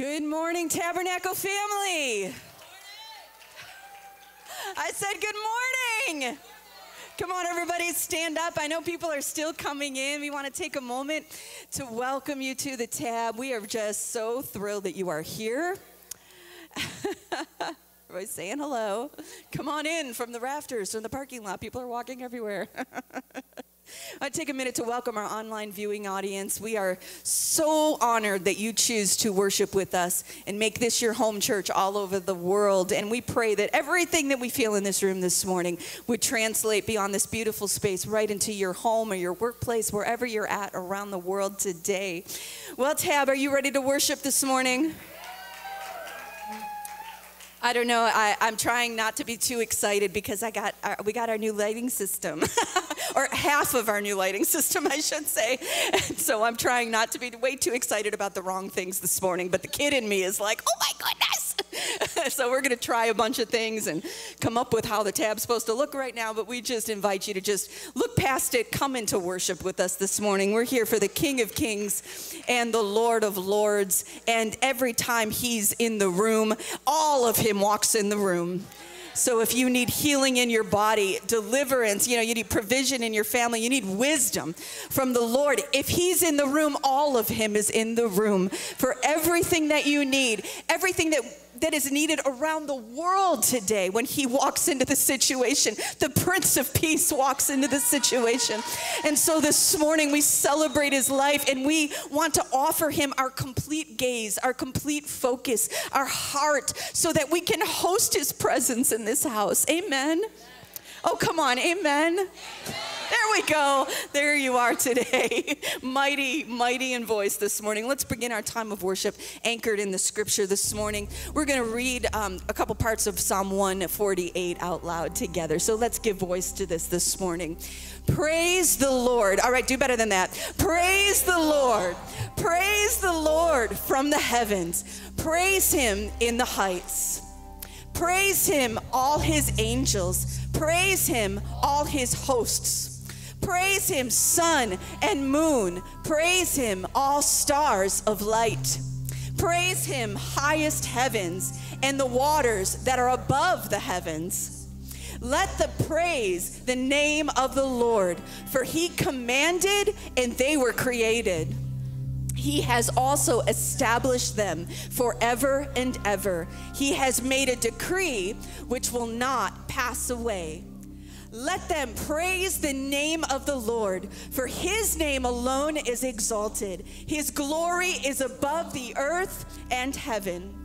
Good morning, Tabernacle family. I said good morning. Come on, everybody, stand up. I know people are still coming in. We want to take a moment to welcome you to the tab. We are just so thrilled that you are here. Everybody's saying hello. Come on in from the rafters, from the parking lot. People are walking everywhere. I take a minute to welcome our online viewing audience. We are so honored that you choose to worship with us and make this your home church all over the world. And we pray that everything that we feel in this room this morning would translate beyond this beautiful space right into your home or your workplace, wherever you're at around the world today. Well, Tab, are you ready to worship this morning? I don't know. I, am trying not to be too excited because I got our, we got our new lighting system, or half of our new lighting system, I should say. And so I'm trying not to be way too excited about the wrong things this morning. But the kid in me is like, "Oh my goodness!" so we're going to try a bunch of things and come up with how the tab's supposed to look right now. But we just invite you to just look past it, come into worship with us this morning. We're here for the King of Kings and the Lord of Lords. And every time He's in the room, all of Him walks in the room. So if you need healing in your body, deliverance, you know, you need provision in your family, you need wisdom from the Lord. If he's in the room, all of him is in the room for everything that you need, everything that that is needed around the world today when he walks into the situation. The Prince of Peace walks into the situation. And so this morning we celebrate his life and we want to offer him our complete gaze, our complete focus, our heart, so that we can host his presence in this house. Amen. Oh, come on. Amen. Amen. There we go. There you are today. mighty, mighty in voice this morning. Let's begin our time of worship anchored in the scripture this morning. We're going to read um, a couple parts of Psalm 148 out loud together. So let's give voice to this this morning. Praise the Lord. All right, do better than that. Praise the Lord. Praise the Lord from the heavens. Praise him in the heights. Praise him, all his angels. Praise him, all his hosts. Praise him, sun and moon. Praise him, all stars of light. Praise him, highest heavens and the waters that are above the heavens. Let the praise the name of the Lord, for he commanded and they were created. He has also established them forever and ever. He has made a decree which will not pass away. Let them praise the name of the Lord, for his name alone is exalted. His glory is above the earth and heaven.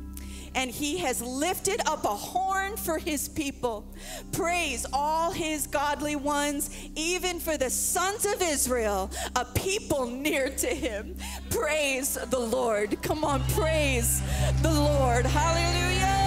And he has lifted up a horn for his people. Praise all his godly ones, even for the sons of Israel, a people near to him. Praise the Lord. Come on, praise the Lord. Hallelujah.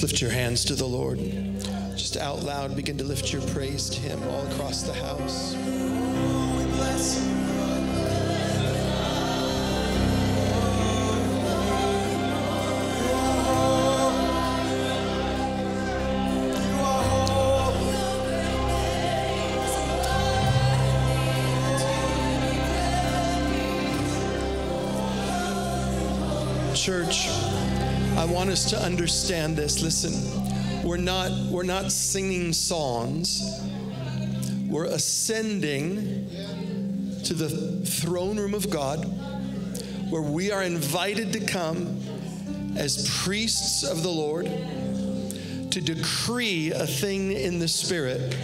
Just lift your hands to the Lord. Just out loud begin to lift your praise to Him all across the house. We want us to understand this. Listen, we're not we're not singing songs. We're ascending to the throne room of God where we are invited to come as priests of the Lord to decree a thing in the spirit.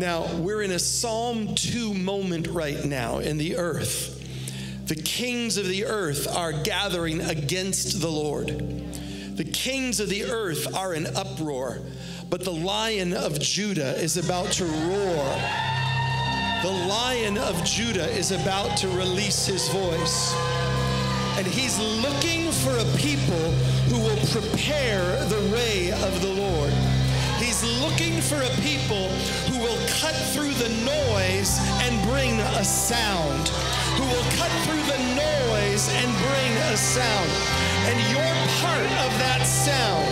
Now, we're in a Psalm 2 moment right now in the earth. The kings of the earth are gathering against the Lord. The kings of the earth are in uproar, but the lion of Judah is about to roar. The lion of Judah is about to release his voice. And he's looking for a people who will prepare the way of the Lord. He's looking for a people who will cut through the noise and bring a sound. Will cut through the noise and bring a sound. And you're part of that sound.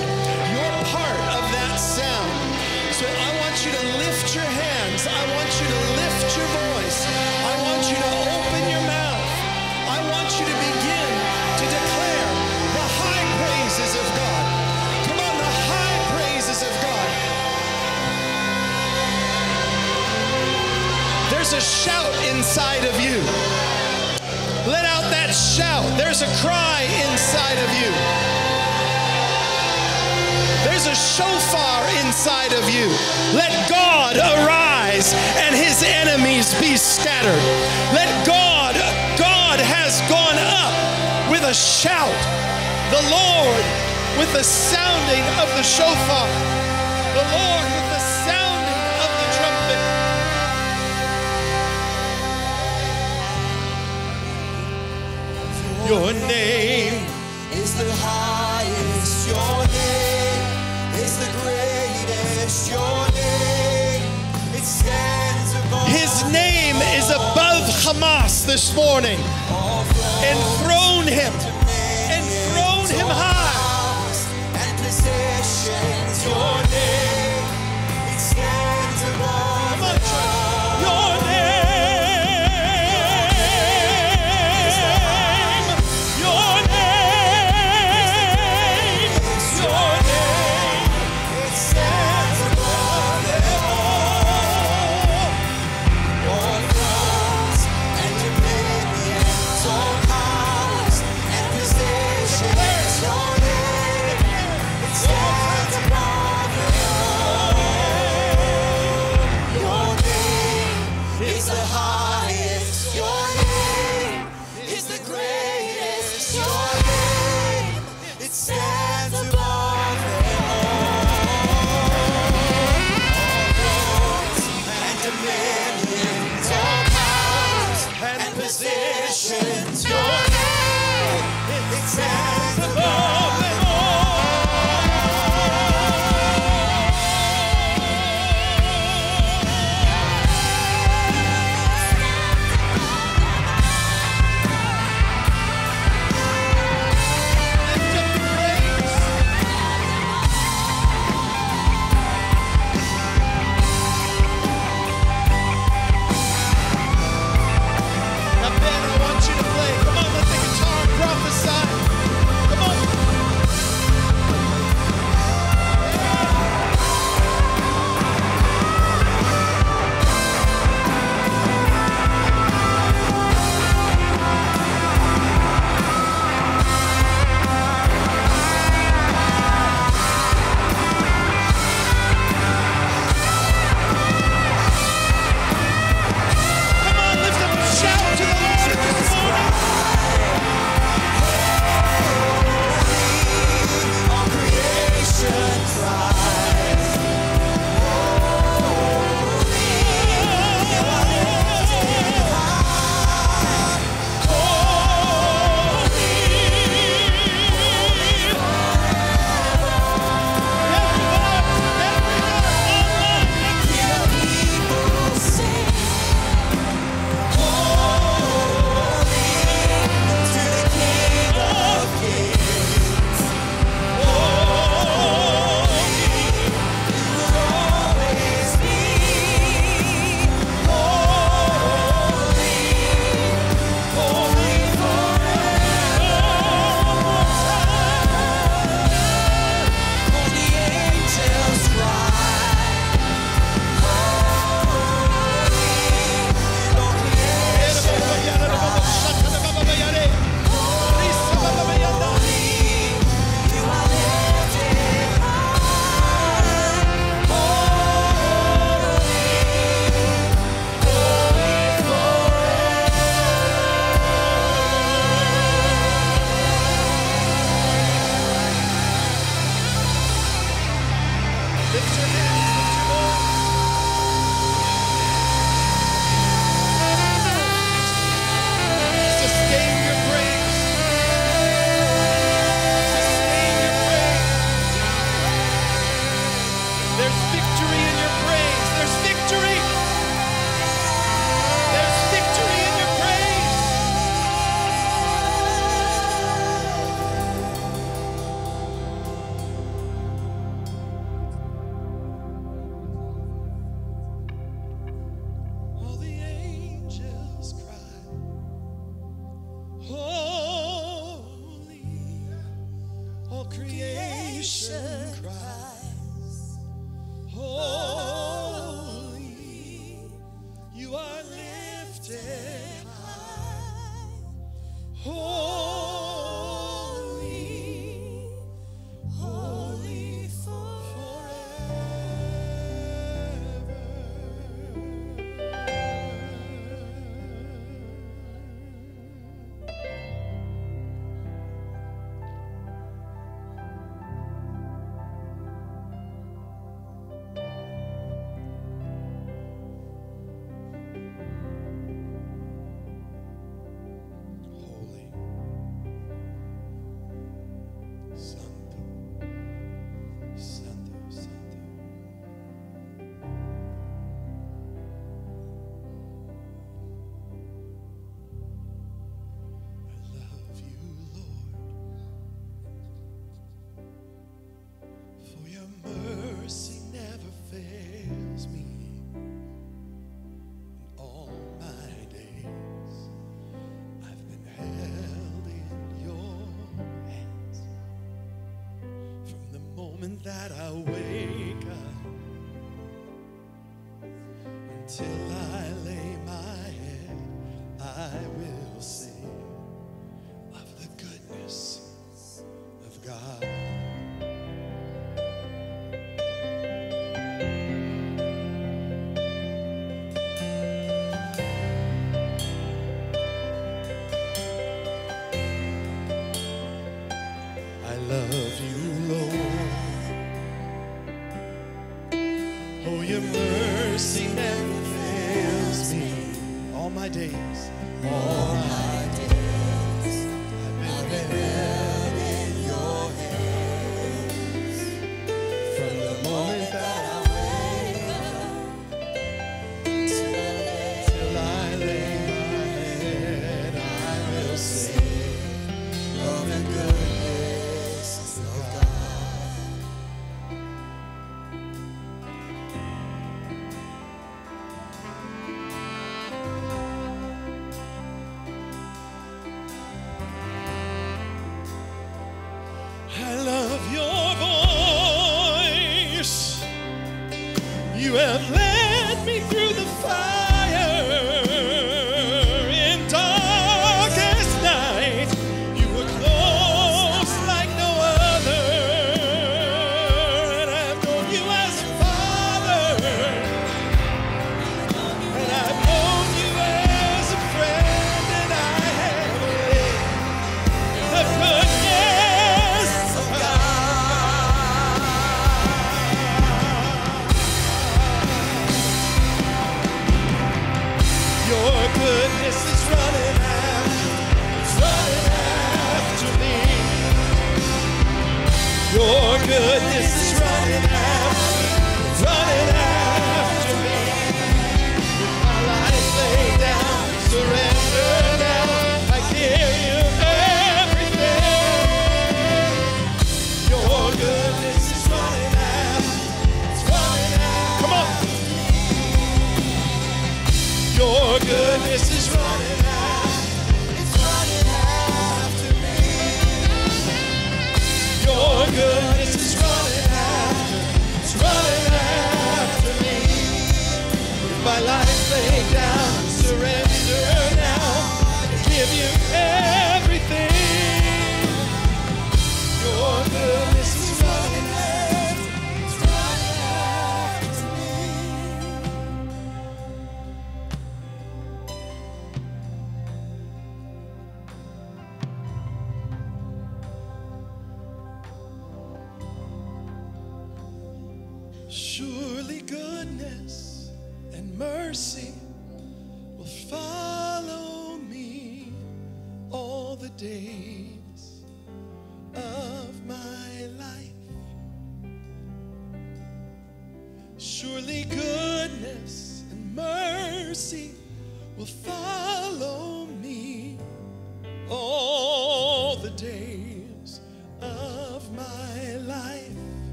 You're part of that sound. So I want you to lift your hands. I want you to lift your voice. I want you to open your mouth. I want you to begin to declare the high praises of God. Come on, the high praises of God. There's a shout inside of you. Let out that shout. There's a cry inside of you. There's a shofar inside of you. Let God arise and his enemies be scattered. Let God, God has gone up with a shout. The Lord with the sounding of the shofar. The Lord with the Your name is the highest. Your name is the greatest. Your name, it stands above His name is above Hamas this morning. Enthrone him. That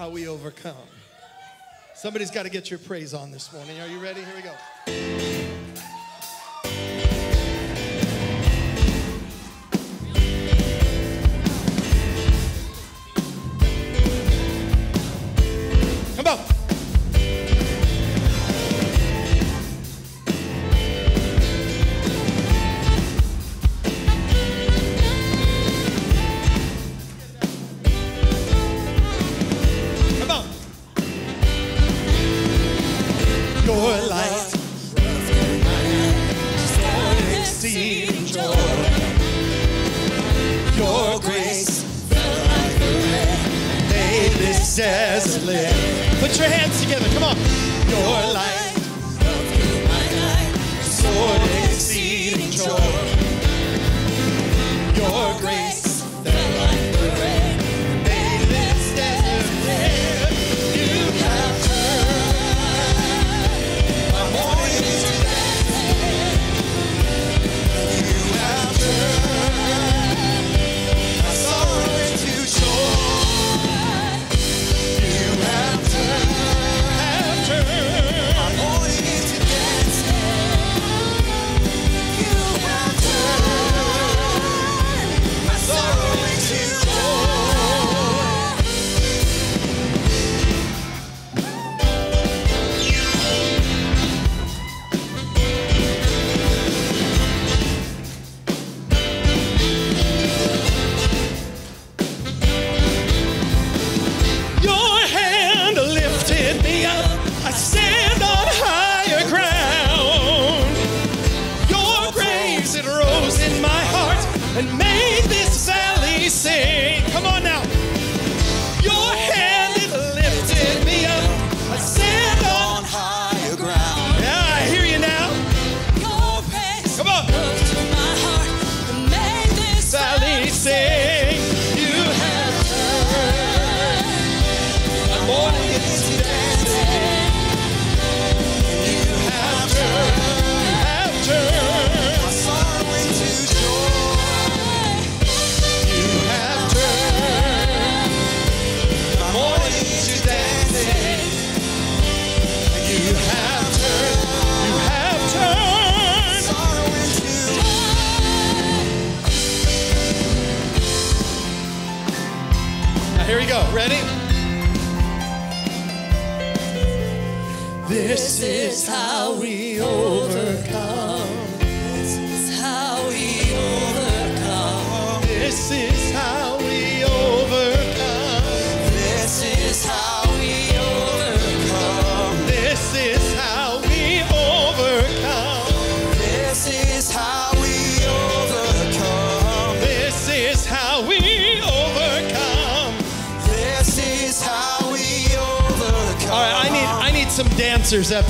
how we overcome. Somebody's got to get your praise on this morning. Are you ready? Here we go.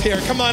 Here. Come on,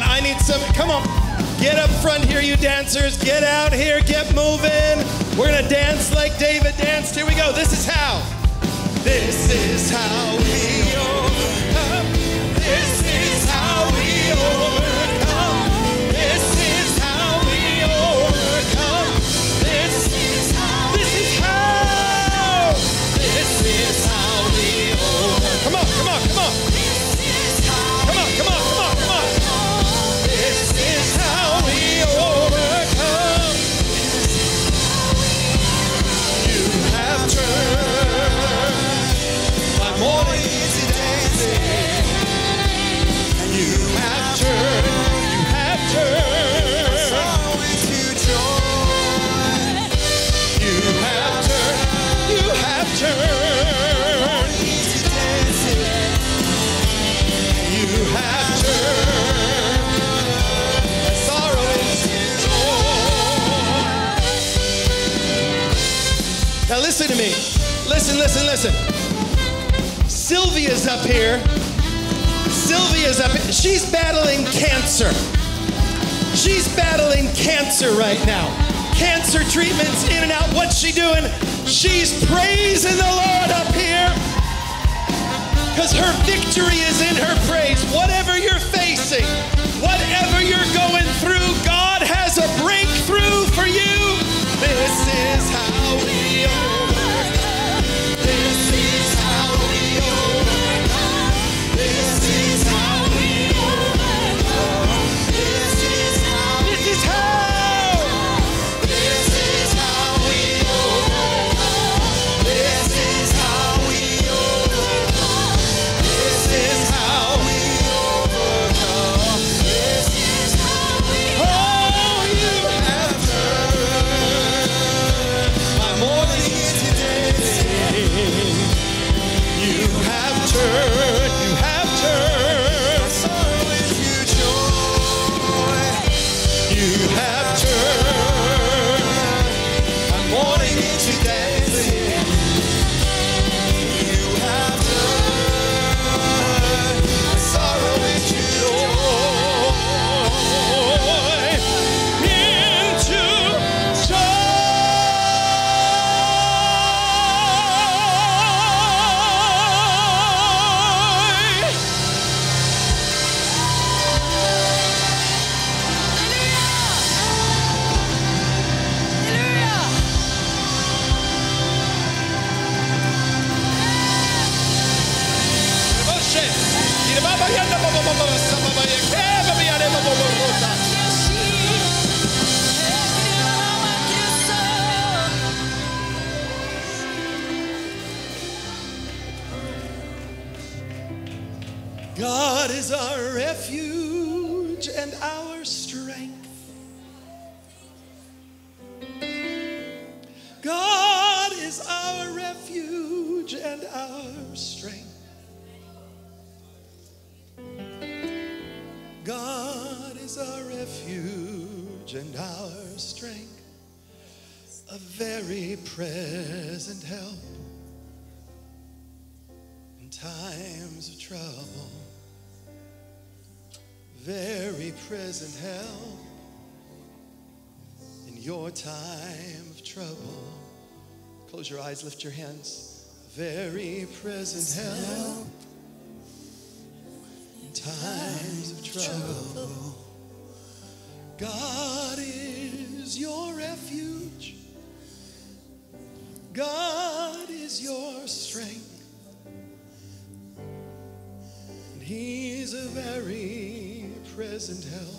your time of trouble. Close your eyes, lift your hands. Very present help in times of trouble. God is your refuge. God is your strength. And is a very present help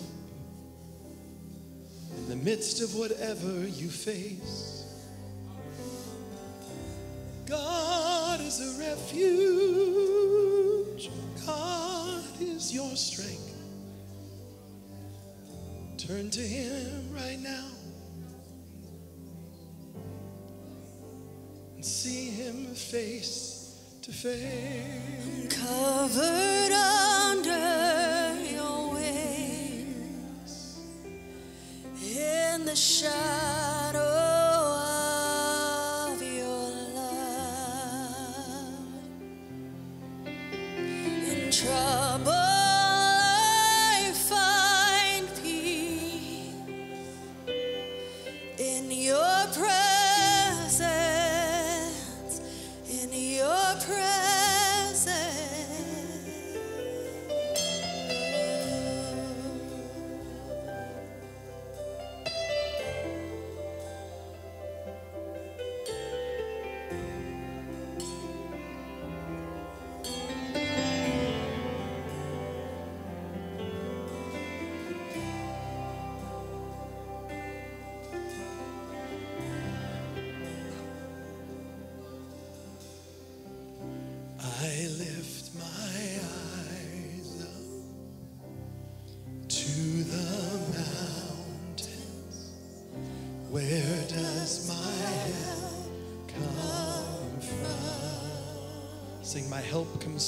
midst of whatever you face. God is a refuge, God is your strength. Turn to Him right now and see Him face to face. I'm covered up. shine.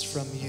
from you.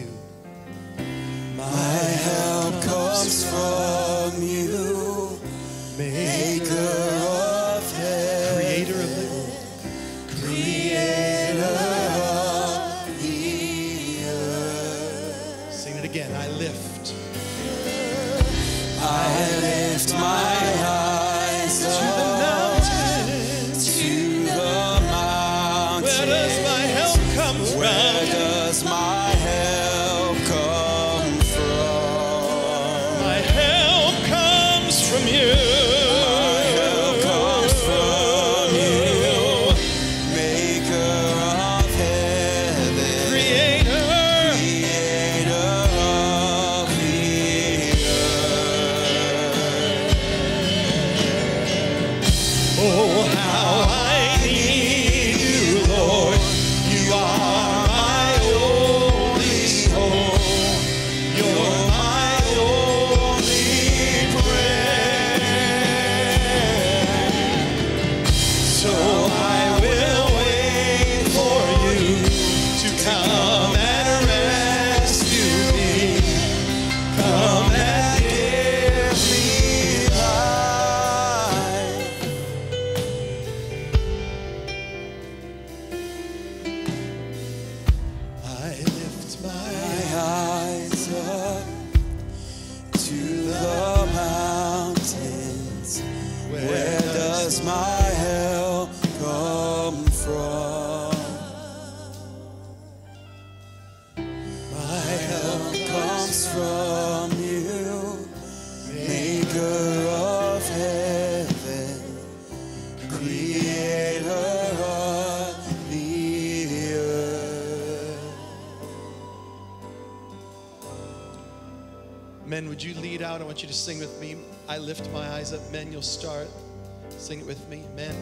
want you to sing with me. I lift my eyes up. Men, you'll start. Sing it with me. Men.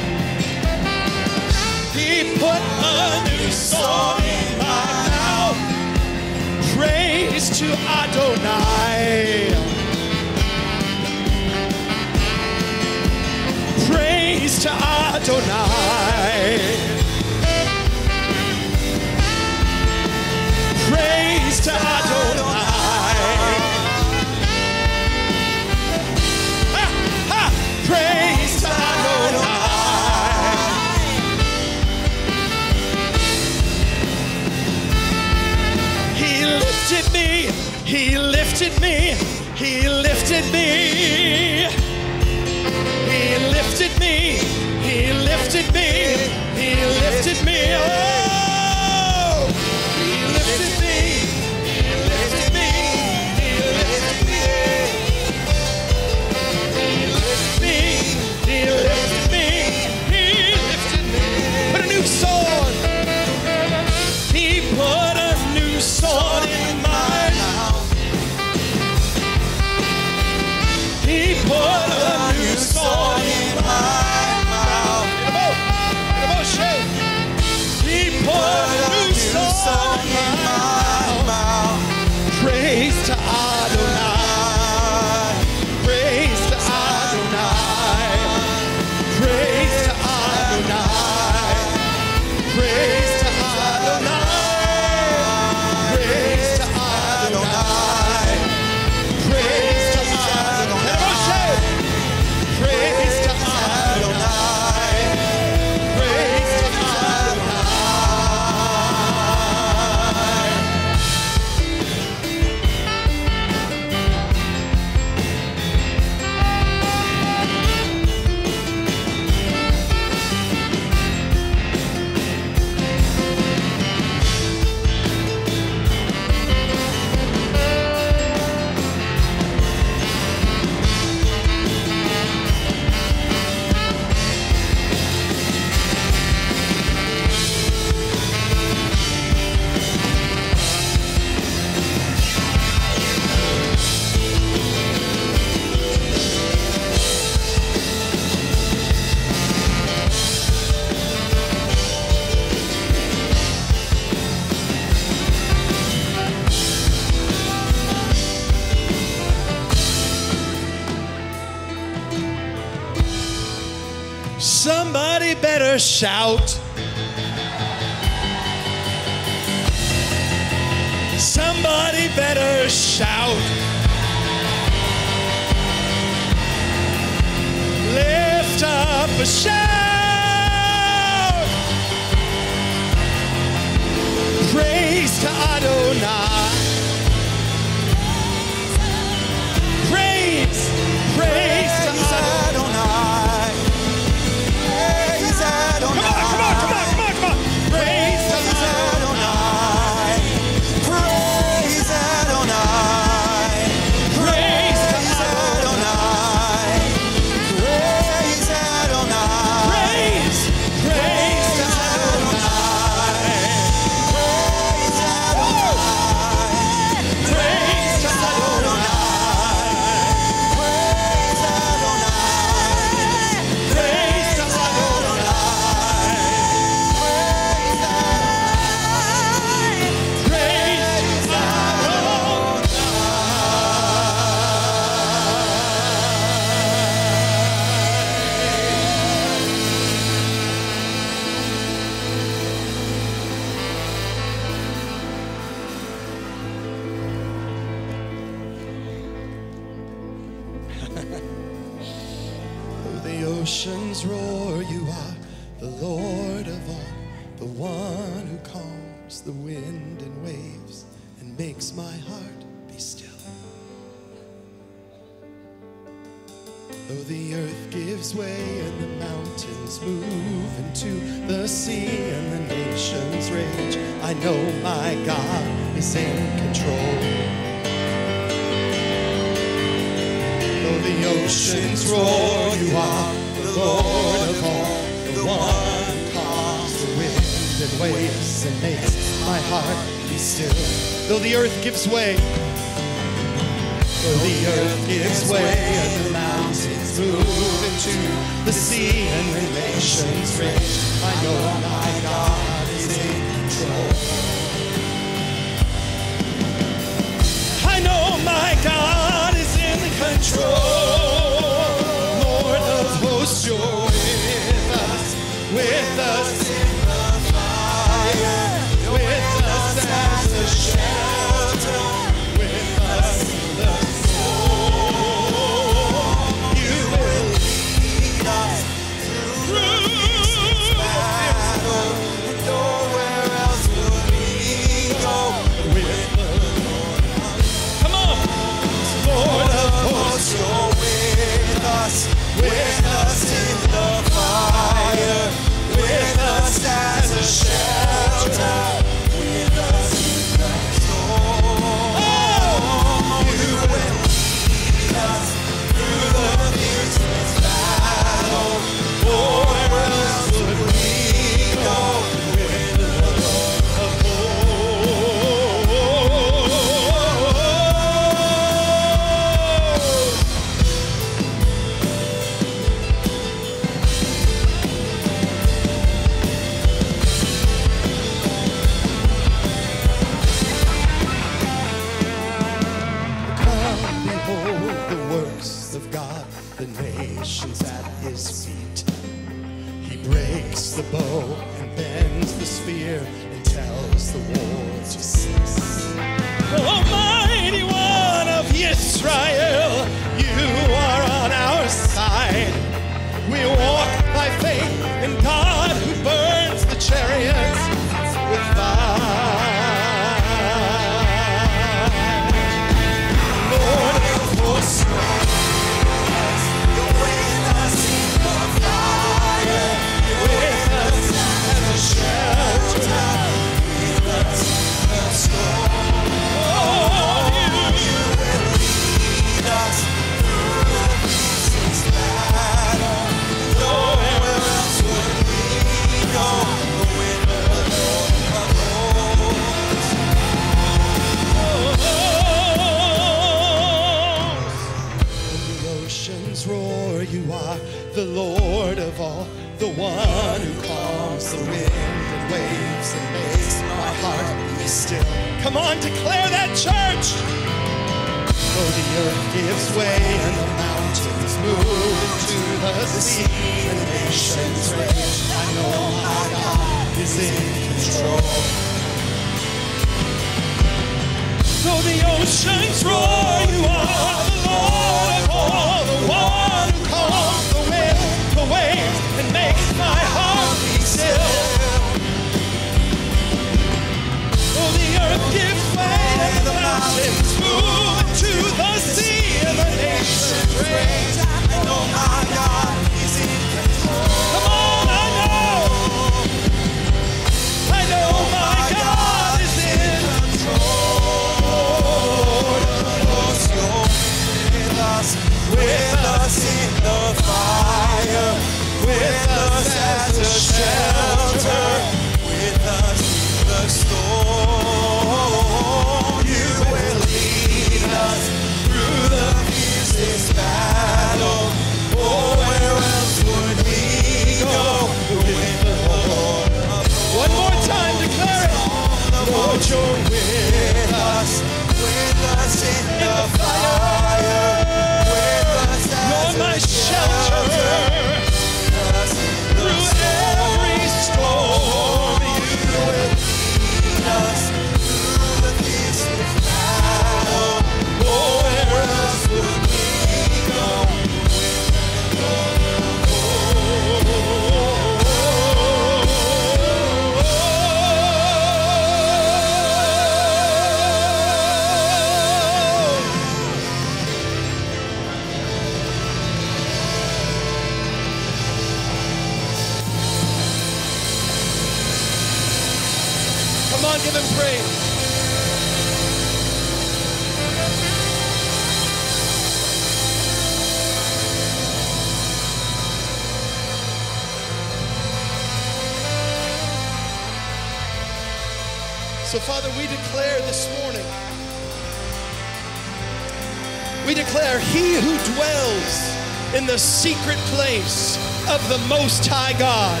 The secret place of the Most High God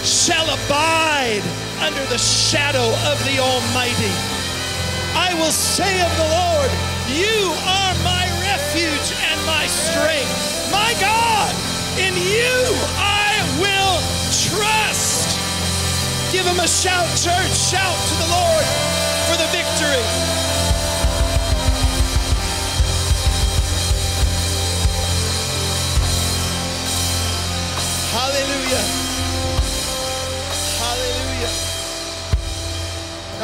shall abide under the shadow of the Almighty. I will say of the Lord, You are my refuge and my strength. My God, in you I will trust. Give him a shout, church. Shout to the Lord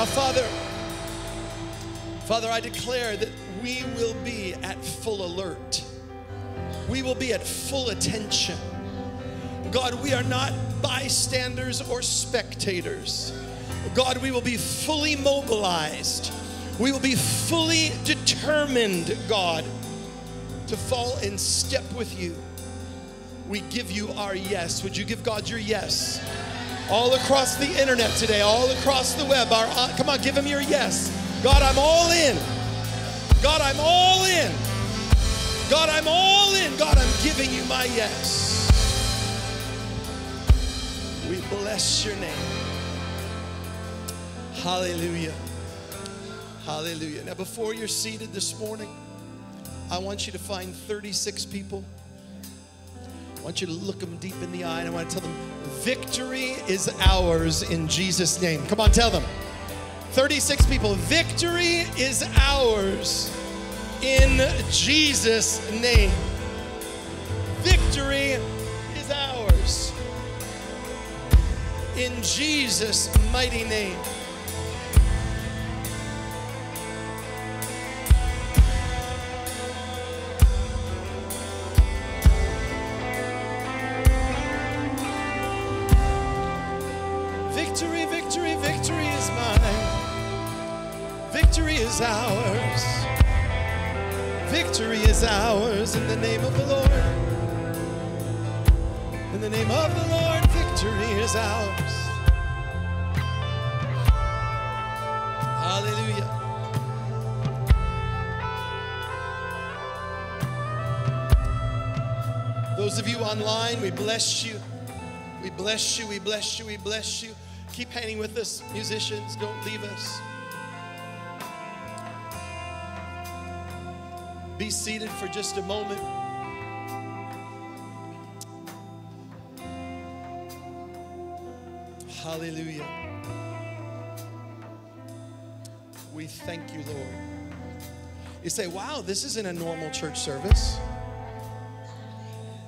Now, Father, Father, I declare that we will be at full alert. We will be at full attention. God, we are not bystanders or spectators. God, we will be fully mobilized. We will be fully determined, God, to fall in step with you. We give you our yes. Would you give God your yes? All across the internet today, all across the web, our uh, come on, give him your yes. God, I'm all in. God, I'm all in. God, I'm all in. God, I'm giving you my yes. We bless your name. Hallelujah. Hallelujah. Now, before you're seated this morning, I want you to find 36 people. I want you to look them deep in the eye and I want to tell them, victory is ours in Jesus' name. Come on, tell them. 36 people, victory is ours in Jesus' name. Victory is ours in Jesus' mighty name. Victory is ours in the name of the Lord. In the name of the Lord, victory is ours. Hallelujah. Those of you online, we bless you. We bless you, we bless you, we bless you. Keep hanging with us, musicians. Don't leave us. Be seated for just a moment. Hallelujah. We thank you, Lord. You say, wow, this isn't a normal church service.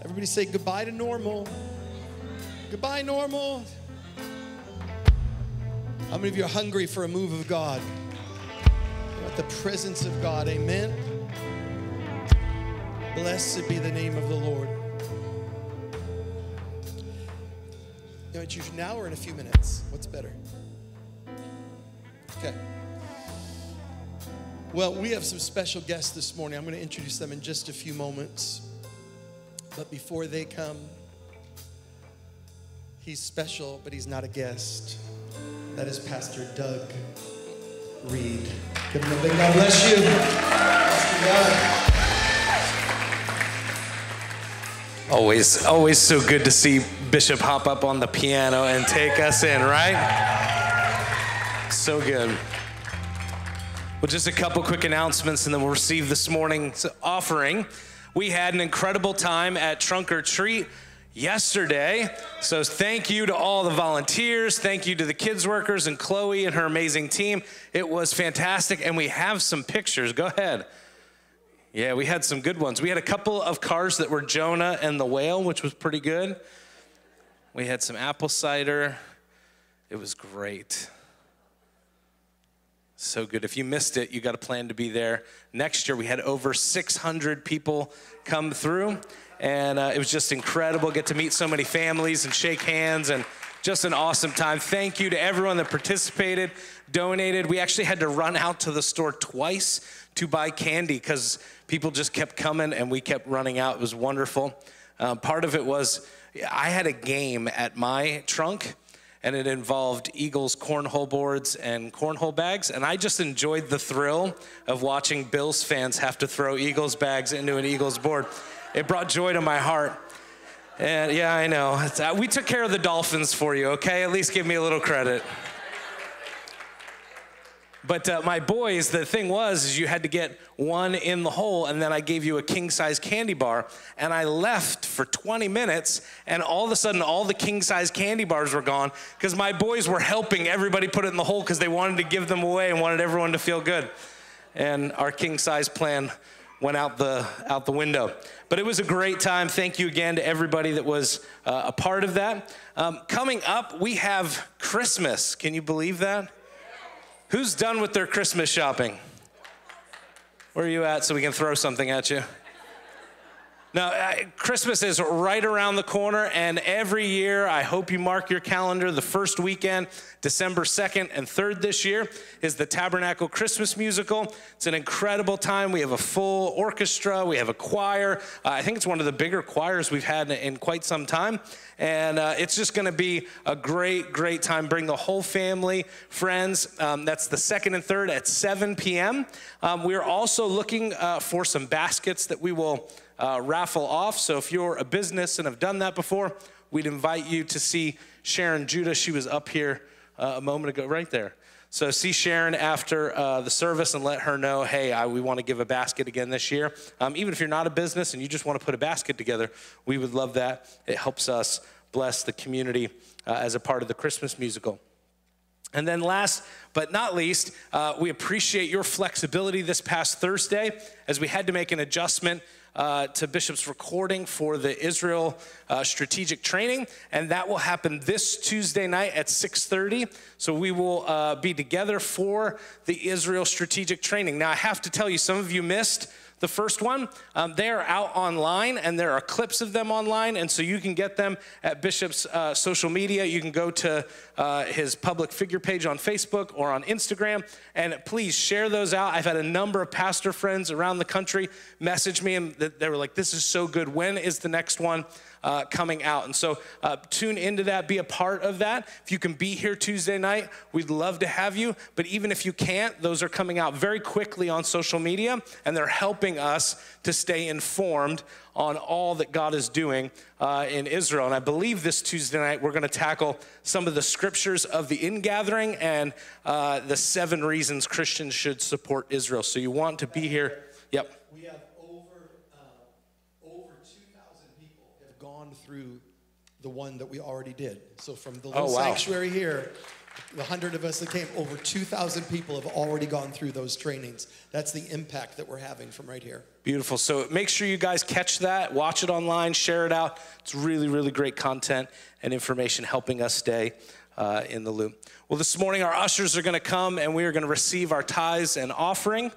Everybody say goodbye to normal. Goodbye, normal. How many of you are hungry for a move of God? About the presence of God, amen. Blessed be the name of the Lord. You want choose now or in a few minutes? What's better? Okay. Well, we have some special guests this morning. I'm going to introduce them in just a few moments. But before they come, he's special, but he's not a guest. That is Pastor Doug Reed. Give him a big God bless you. Always, always so good to see Bishop hop up on the piano and take us in, right? So good. Well, just a couple quick announcements and then we'll receive this morning's offering. We had an incredible time at Trunk or Treat yesterday. So thank you to all the volunteers. Thank you to the kids workers and Chloe and her amazing team. It was fantastic. And we have some pictures. Go ahead. Yeah, we had some good ones. We had a couple of cars that were Jonah and the whale, which was pretty good. We had some apple cider. It was great. So good. If you missed it, you got a plan to be there. Next year, we had over 600 people come through, and uh, it was just incredible. Get to meet so many families and shake hands, and just an awesome time. Thank you to everyone that participated, donated. We actually had to run out to the store twice to buy candy because people just kept coming and we kept running out. It was wonderful. Um, part of it was I had a game at my trunk and it involved Eagles cornhole boards and cornhole bags. And I just enjoyed the thrill of watching Bills fans have to throw Eagles bags into an Eagles board. It brought joy to my heart. And yeah, I know. Uh, we took care of the Dolphins for you, okay? At least give me a little credit. But uh, my boys, the thing was, is you had to get one in the hole, and then I gave you a king size candy bar, and I left for 20 minutes, and all of a sudden, all the king size candy bars were gone because my boys were helping everybody put it in the hole because they wanted to give them away and wanted everyone to feel good. And our king size plan went out the out the window. But it was a great time. Thank you again to everybody that was uh, a part of that. Um, coming up, we have Christmas. Can you believe that? Who's done with their Christmas shopping? Where are you at so we can throw something at you? Now, uh, Christmas is right around the corner, and every year, I hope you mark your calendar. The first weekend, December 2nd and 3rd this year, is the Tabernacle Christmas Musical. It's an incredible time. We have a full orchestra, we have a choir. Uh, I think it's one of the bigger choirs we've had in quite some time. And uh, it's just going to be a great, great time. Bring the whole family, friends. Um, that's the second and third at 7 p.m. Um, we're also looking uh, for some baskets that we will uh, raffle off. So if you're a business and have done that before, we'd invite you to see Sharon Judah. She was up here uh, a moment ago, right there. So see Sharon after uh, the service and let her know, hey, I, we want to give a basket again this year. Um, even if you're not a business and you just want to put a basket together, we would love that. It helps us bless the community uh, as a part of the Christmas musical. And then, last but not least, uh, we appreciate your flexibility this past Thursday as we had to make an adjustment uh, to Bishop's recording for the Israel uh, strategic training, and that will happen this Tuesday night at 6:30. So we will uh, be together for the Israel strategic training. Now, I have to tell you, some of you missed the first one, um, they are out online and there are clips of them online. And so you can get them at Bishop's uh, social media. You can go to uh, his public figure page on Facebook or on Instagram. And please share those out. I've had a number of pastor friends around the country message me and they were like, this is so good. When is the next one? Uh, coming out. And so uh, tune into that, be a part of that. If you can be here Tuesday night, we'd love to have you. But even if you can't, those are coming out very quickly on social media, and they're helping us to stay informed on all that God is doing uh, in Israel. And I believe this Tuesday night we're going to tackle some of the scriptures of the ingathering and uh, the seven reasons Christians should support Israel. So you want to be here. Yep. We have over uh, over 2,000 people have gone through the one that we already did. So from the Oh, little wow. sanctuary here, the hundred of us that came, over 2,000 people have already gone through those trainings. That's the impact that we're having from right here. Beautiful. So make sure you guys catch that, watch it online, share it out. It's really, really great content and information helping us stay uh, in the loop. Well, this morning our ushers are going to come and we are going to receive our tithes and offering.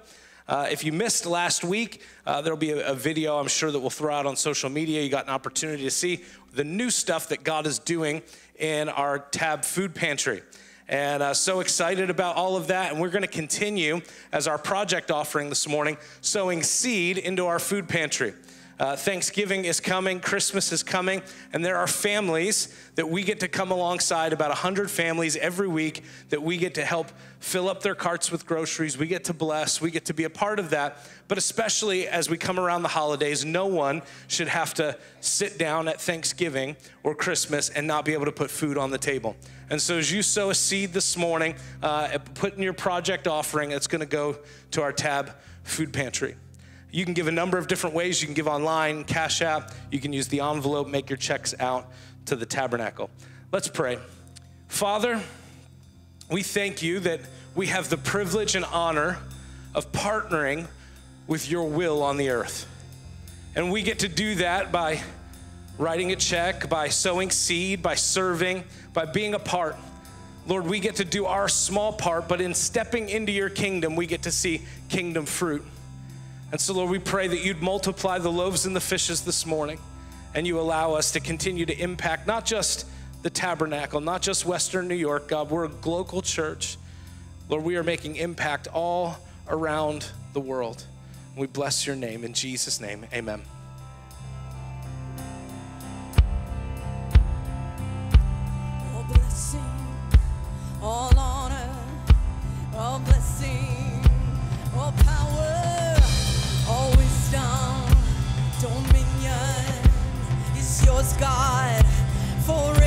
Uh, if you missed last week, uh, there'll be a, a video I'm sure that we'll throw out on social media. You got an opportunity to see the new stuff that God is doing in our Tab food pantry. And uh, so excited about all of that. And we're going to continue as our project offering this morning, sowing seed into our food pantry. Uh, Thanksgiving is coming, Christmas is coming, and there are families that we get to come alongside, about 100 families every week that we get to help fill up their carts with groceries. We get to bless, we get to be a part of that. But especially as we come around the holidays, no one should have to sit down at Thanksgiving or Christmas and not be able to put food on the table. And so, as you sow a seed this morning, uh, put in your project offering, it's going to go to our tab food pantry. You can give a number of different ways. You can give online, Cash App. You can use the envelope, make your checks out to the tabernacle. Let's pray. Father, we thank you that we have the privilege and honor of partnering with your will on the earth. And we get to do that by writing a check, by sowing seed, by serving, by being a part. Lord, we get to do our small part, but in stepping into your kingdom, we get to see kingdom fruit. And so, Lord, we pray that you'd multiply the loaves and the fishes this morning and you allow us to continue to impact not just the tabernacle, not just Western New York, God. We're a local church. Lord, we are making impact all around the world. We bless your name. In Jesus' name, amen. All blessing, all honor, all blessing, all power, wisdom, dominion is yours, God, forever.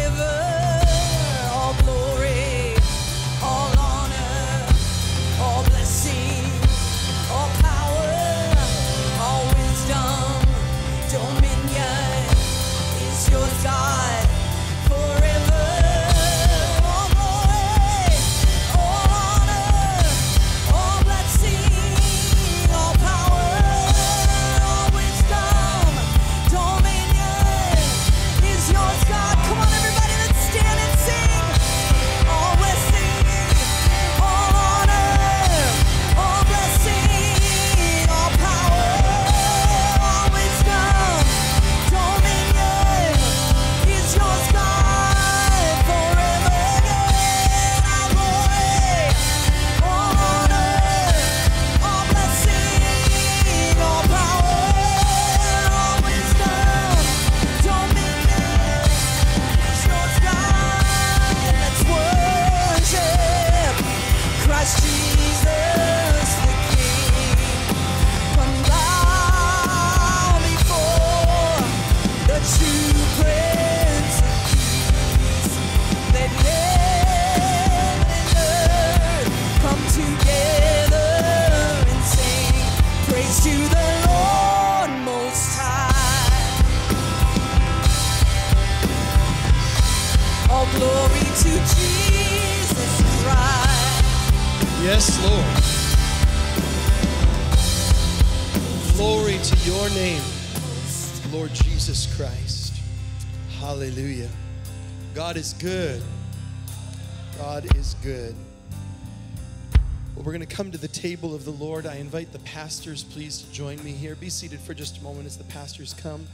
Of the Lord. I invite the pastors, please, to join me here. Be seated for just a moment as the pastors come.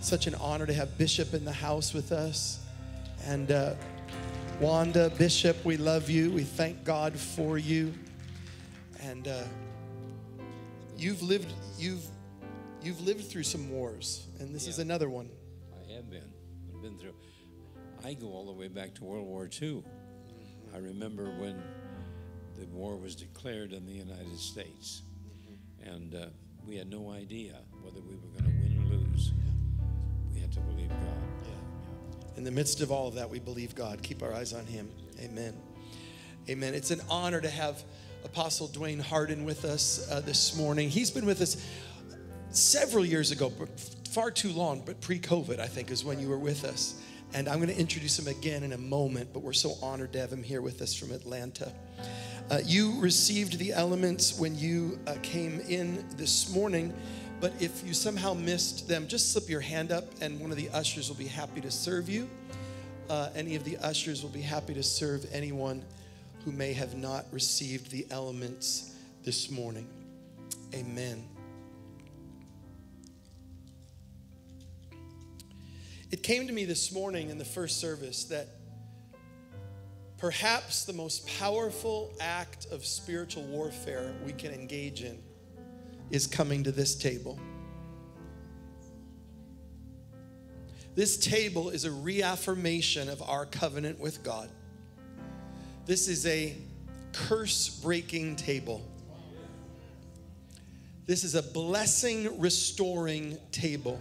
Such an honor to have Bishop in the house with us. And uh, Wanda, Bishop, we love you. We thank God for you. And uh, you've lived, you've, you've lived through some wars, and this is another one. I have been. I've been through. I go all the way back to World War II. I remember when the war was declared in the United States, and uh, we had no idea whether we were going to win or lose. We had to believe God. Yeah. In the midst of all of that, we believe God. Keep our eyes on Him. Amen. Amen. It's an honor to have Apostle Dwayne Harden with us uh, this morning. He's been with us several years ago, but far too long, but pre COVID, I think, is when you were with us. And I'm going to introduce him again in a moment, but we're so honored to have him here with us from Atlanta. Uh, you received the elements when you uh, came in this morning, but if you somehow missed them, just slip your hand up and one of the ushers will be happy to serve you. Uh, any of the ushers will be happy to serve anyone who may have not received the elements this morning. Amen. It came to me this morning in the first service that perhaps the most powerful act of spiritual warfare we can engage in is coming to this table. This table is a reaffirmation of our covenant with God. This is a curse breaking table. This is a blessing restoring table.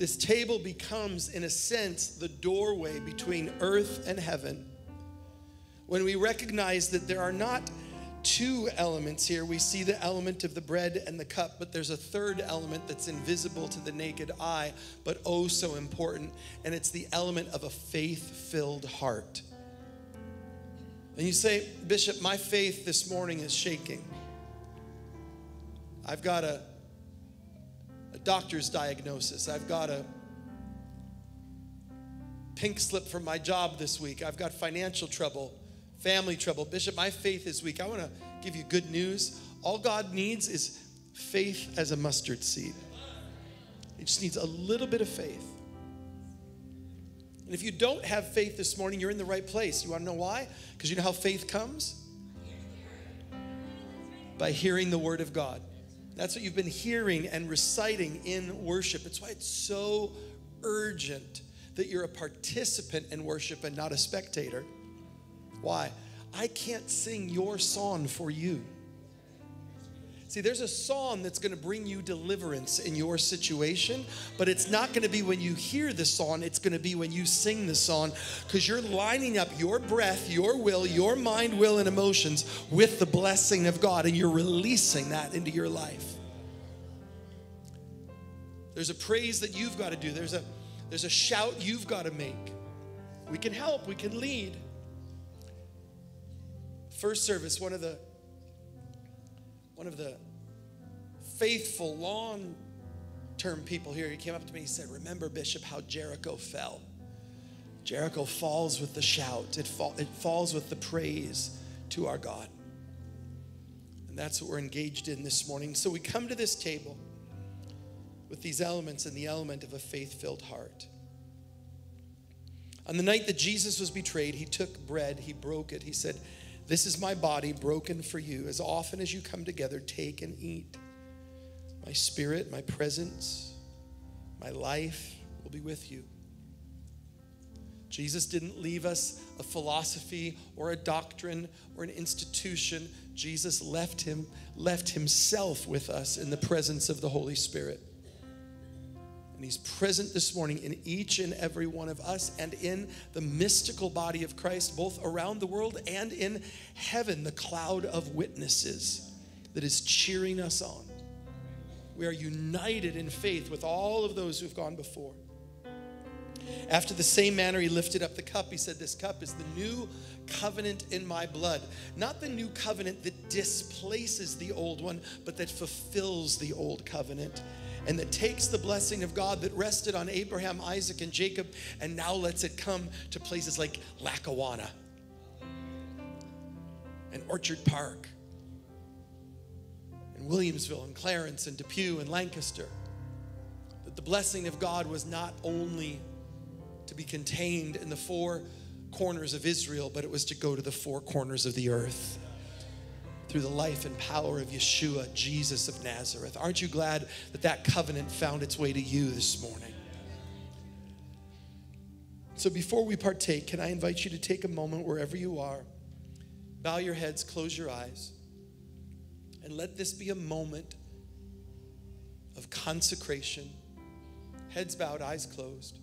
This table becomes, in a sense, the doorway between earth and heaven. When we recognize that there are not two elements here, we see the element of the bread and the cup, but there's a third element that's invisible to the naked eye, but oh so important, and it's the element of a faith filled heart. And you say, Bishop, my faith this morning is shaking. I've got a doctor's diagnosis. I've got a pink slip from my job this week. I've got financial trouble, family trouble. Bishop, my faith is weak. I want to give you good news. All God needs is faith as a mustard seed. He just needs a little bit of faith. And if you don't have faith this morning, you're in the right place. You want to know why? Because you know how faith comes? By hearing the word of God. That's what you've been hearing and reciting in worship. It's why it's so urgent that you're a participant in worship and not a spectator. Why? I can't sing your song for you. See, there's a song that's going to bring you deliverance in your situation, but it's not going to be when you hear the song, it's going to be when you sing the song because you're lining up your breath, your will, your mind, will, and emotions with the blessing of God and you're releasing that into your life. There's a praise that you've got to do. There's a there's a shout you've got to make. We can help, we can lead. First service, one of the one of the faithful, long term people here, he came up to me and he said, Remember, Bishop, how Jericho fell. Jericho falls with the shout, it, fall, it falls with the praise to our God. And that's what we're engaged in this morning. So we come to this table with these elements and the element of a faith filled heart. On the night that Jesus was betrayed, he took bread, he broke it, he said, this is my body broken for you. As often as you come together, take and eat. My spirit, my presence, my life will be with you. Jesus didn't leave us a philosophy or a doctrine or an institution. Jesus left him left himself with us in the presence of the Holy Spirit. And He's present this morning in each and every one of us and in the mystical body of Christ, both around the world and in heaven, the cloud of witnesses that is cheering us on. We are united in faith with all of those who've gone before. After the same manner, he lifted up the cup. He said, This cup is the new covenant in my blood. Not the new covenant that displaces the old one, but that fulfills the old covenant and that takes the blessing of God that rested on Abraham, Isaac, and Jacob and now lets it come to places like Lackawanna and Orchard Park and Williamsville and Clarence and Depew and Lancaster. That the blessing of God was not only to be contained in the four corners of Israel, but it was to go to the four corners of the earth through the life and power of Yeshua, Jesus of Nazareth. Aren't you glad that that covenant found its way to you this morning? So before we partake, can I invite you to take a moment wherever you are, bow your heads, close your eyes, and let this be a moment of consecration, heads bowed, eyes closed.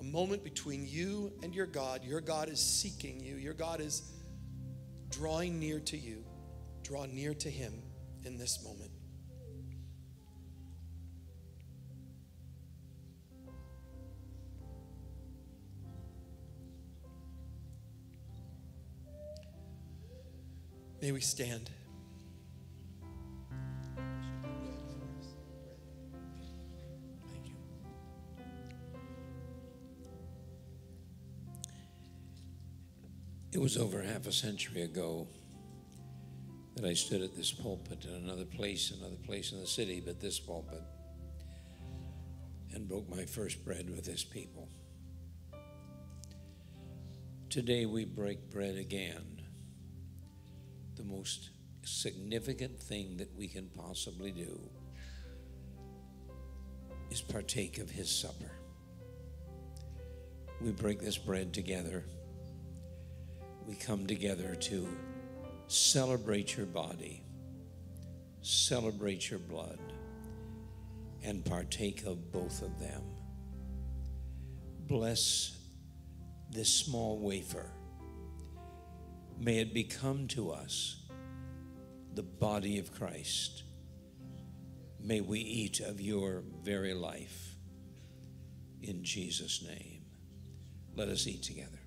A moment between you and your God. Your God is seeking you. Your God is drawing near to you, draw near to Him in this moment. May we stand. It was over half a century ago that I stood at this pulpit in another place, another place in the city, but this pulpit, and broke my first bread with this people. Today we break bread again. The most significant thing that we can possibly do is partake of his supper. We break this bread together we come together to celebrate your body, celebrate your blood, and partake of both of them. Bless this small wafer. May it become to us the body of Christ. May we eat of your very life. In Jesus' name. Let us eat together.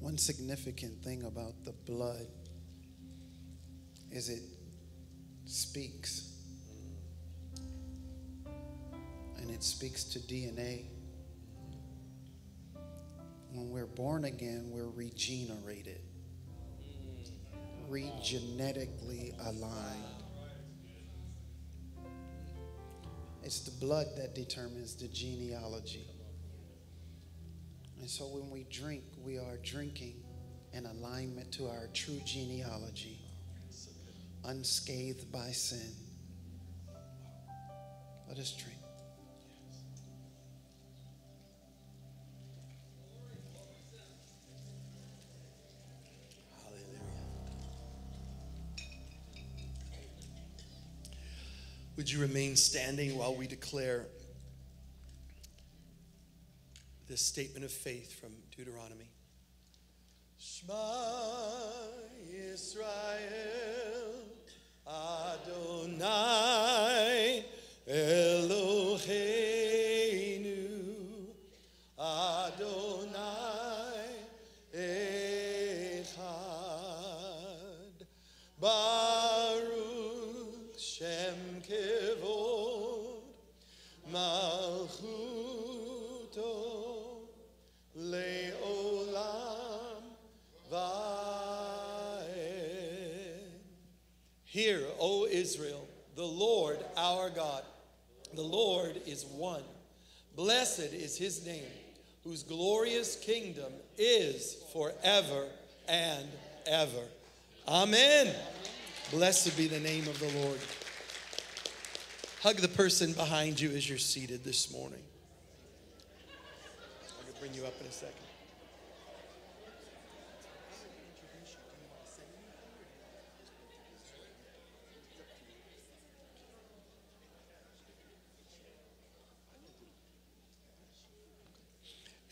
One significant thing about the blood is it speaks. And it speaks to DNA. When we're born again, we're regenerated, regenetically aligned. It's the blood that determines the genealogy. And so when we drink, we are drinking in alignment to our true genealogy, unscathed by sin. Let us drink. Would you remain standing while we declare this statement of faith from Deuteronomy? Shema Israel Adonai Eloheinu our God, the Lord is one. Blessed is his name, whose glorious kingdom is forever and ever. Amen. Blessed be the name of the Lord. Hug the person behind you as you're seated this morning. I'm going to bring you up in a second.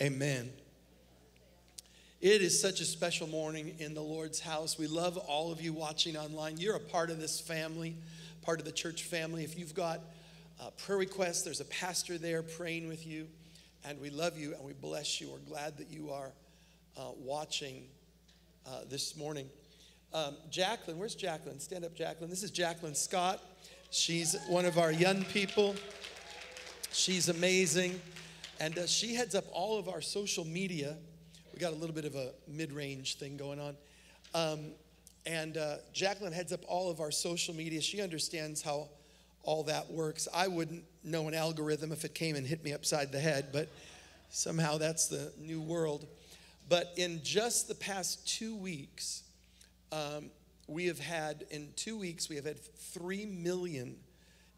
Amen. It is such a special morning in the Lord's house. We love all of you watching online. You're a part of this family, part of the church family. If you've got uh, prayer requests, there's a pastor there praying with you. And we love you and we bless you. We're glad that you are uh, watching uh, this morning. Um, Jacqueline, where's Jacqueline? Stand up, Jacqueline. This is Jacqueline Scott. She's one of our young people. She's amazing. And uh, she heads up all of our social media. We got a little bit of a mid range thing going on. Um, and uh, Jacqueline heads up all of our social media. She understands how all that works. I wouldn't know an algorithm if it came and hit me upside the head, but somehow that's the new world. But in just the past two weeks, um, we have had, in two weeks, we have had 3 million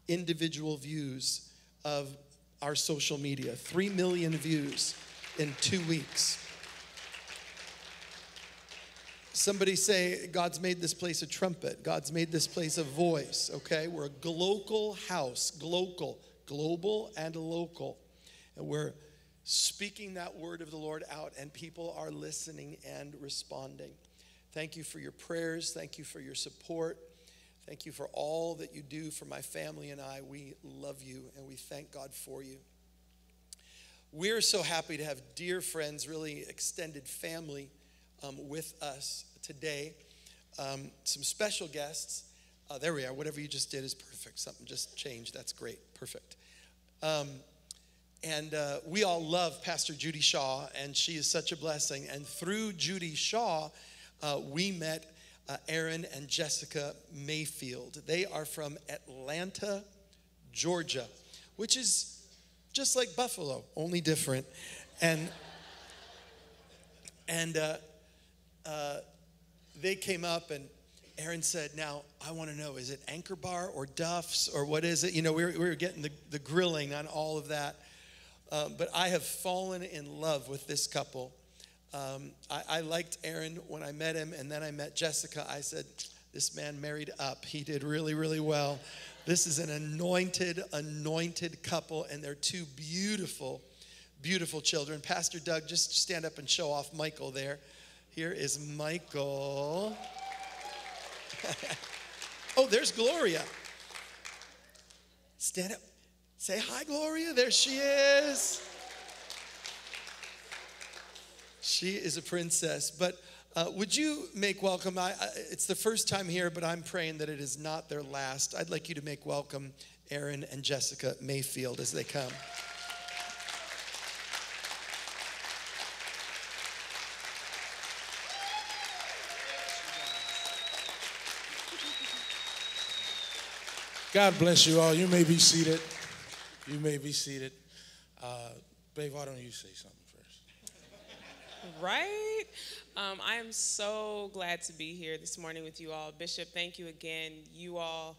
individual views of our social media. 3 million views in two weeks. Somebody say, God's made this place a trumpet. God's made this place a voice, okay? We're a global house, global, global and local. And we're speaking that word of the Lord out, and people are listening and responding. Thank you for your prayers. Thank you for your support. Thank you for all that you do for my family and I. We love you and we thank God for you. We're so happy to have dear friends, really extended family um, with us today. Um, some special guests. Uh, there we are. Whatever you just did is perfect. Something just changed. That's great. Perfect. Um, and uh, we all love Pastor Judy Shaw, and she is such a blessing. And through Judy Shaw, uh, we met uh, Aaron and Jessica Mayfield. They are from Atlanta, Georgia, which is just like Buffalo, only different. And and uh, uh, they came up and Aaron said, Now, I want to know, is it Anchor Bar or Duff's or what is it? You know, we were, we were getting the, the grilling on all of that. Um, but I have fallen in love with this couple. Um, I, I liked Aaron when I met him, and then I met Jessica. I said, This man married up. He did really, really well. This is an anointed, anointed couple, and they're two beautiful, beautiful children. Pastor Doug, just stand up and show off Michael there. Here is Michael. oh, there's Gloria. Stand up. Say hi, Gloria. There she is. She is a princess. But uh, would you make welcome? I, I, it's the first time here, but I'm praying that it is not their last. I'd like you to make welcome Aaron and Jessica Mayfield as they come. God bless you all. You may be seated. You may be seated. Uh, babe, why don't you say something? Right? Um, I am so glad to be here this morning with you all. Bishop, thank you again. You all,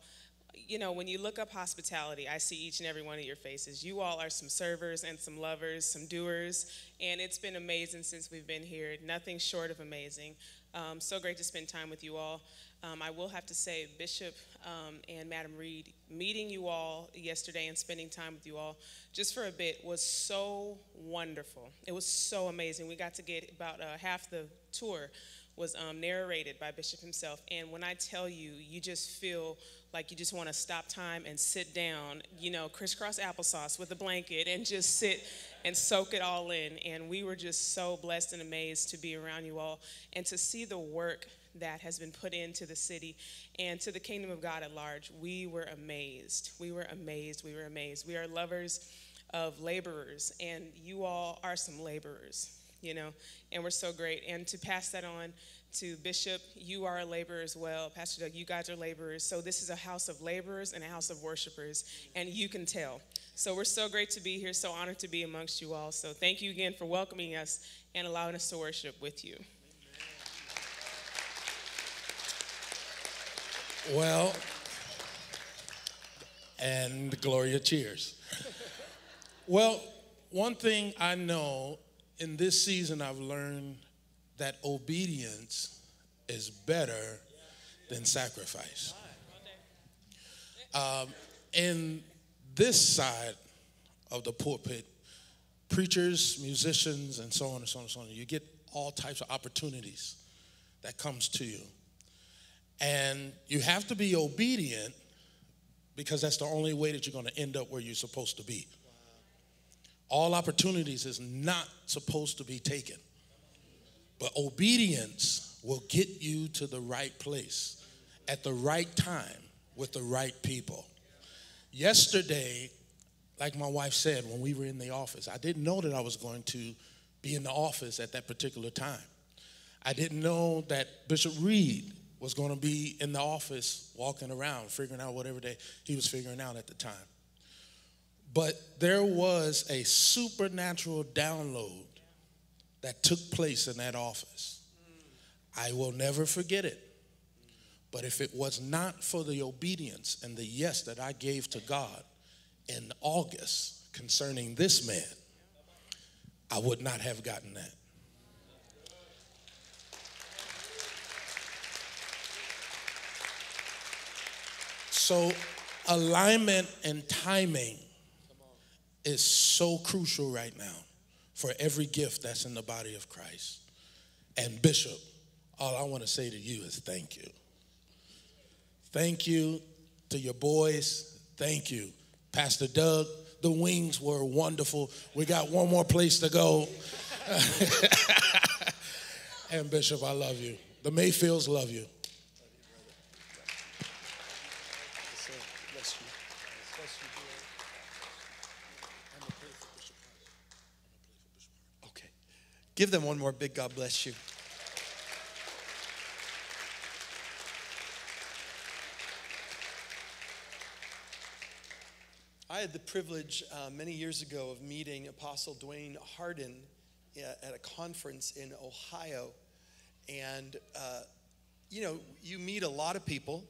you know, when you look up hospitality, I see each and every one of your faces. You all are some servers and some lovers, some doers, and it's been amazing since we've been here. Nothing short of amazing. Um, so great to spend time with you all. Um, I will have to say, Bishop um, and Madam Reed, meeting you all yesterday and spending time with you all just for a bit was so wonderful. It was so amazing. We got to get about uh, half the tour was um, narrated by Bishop himself. And when I tell you, you just feel like you just want to stop time and sit down, you know, crisscross applesauce with a blanket and just sit and soak it all in. And we were just so blessed and amazed to be around you all and to see the work that has been put into the city and to the kingdom of God at large. We were amazed. We were amazed. We were amazed. We are lovers of laborers, and you all are some laborers, you know, and we're so great. And to pass that on to Bishop, you are a laborer as well. Pastor Doug, you guys are laborers. So this is a house of laborers and a house of worshipers, and you can tell. So we're so great to be here, so honored to be amongst you all. So thank you again for welcoming us and allowing us to worship with you. Well, and Gloria cheers. well, one thing I know in this season I've learned that obedience is better than sacrifice. Um, in this side of the pulpit, preachers, musicians, and so on and so on and so on, you get all types of opportunities that comes to you. And you have to be obedient because that's the only way that you're going to end up where you're supposed to be. All opportunities is not supposed to be taken. But obedience will get you to the right place at the right time with the right people. Yesterday, like my wife said when we were in the office, I didn't know that I was going to be in the office at that particular time. I didn't know that Bishop Reed was going to be in the office walking around, figuring out whatever they, he was figuring out at the time. But there was a supernatural download that took place in that office. I will never forget it. But if it was not for the obedience and the yes that I gave to God in August concerning this man, I would not have gotten that. So, alignment and timing is so crucial right now for every gift that's in the body of Christ. And, Bishop, all I want to say to you is thank you. Thank you to your boys. Thank you. Pastor Doug, the wings were wonderful. We got one more place to go. and Bishop, I love you. The Mayfields love you. Give them one more big God bless you. I had the privilege uh, many years ago of meeting Apostle Dwayne Harden uh, at a conference in Ohio. And, uh, you know, you meet a lot of people,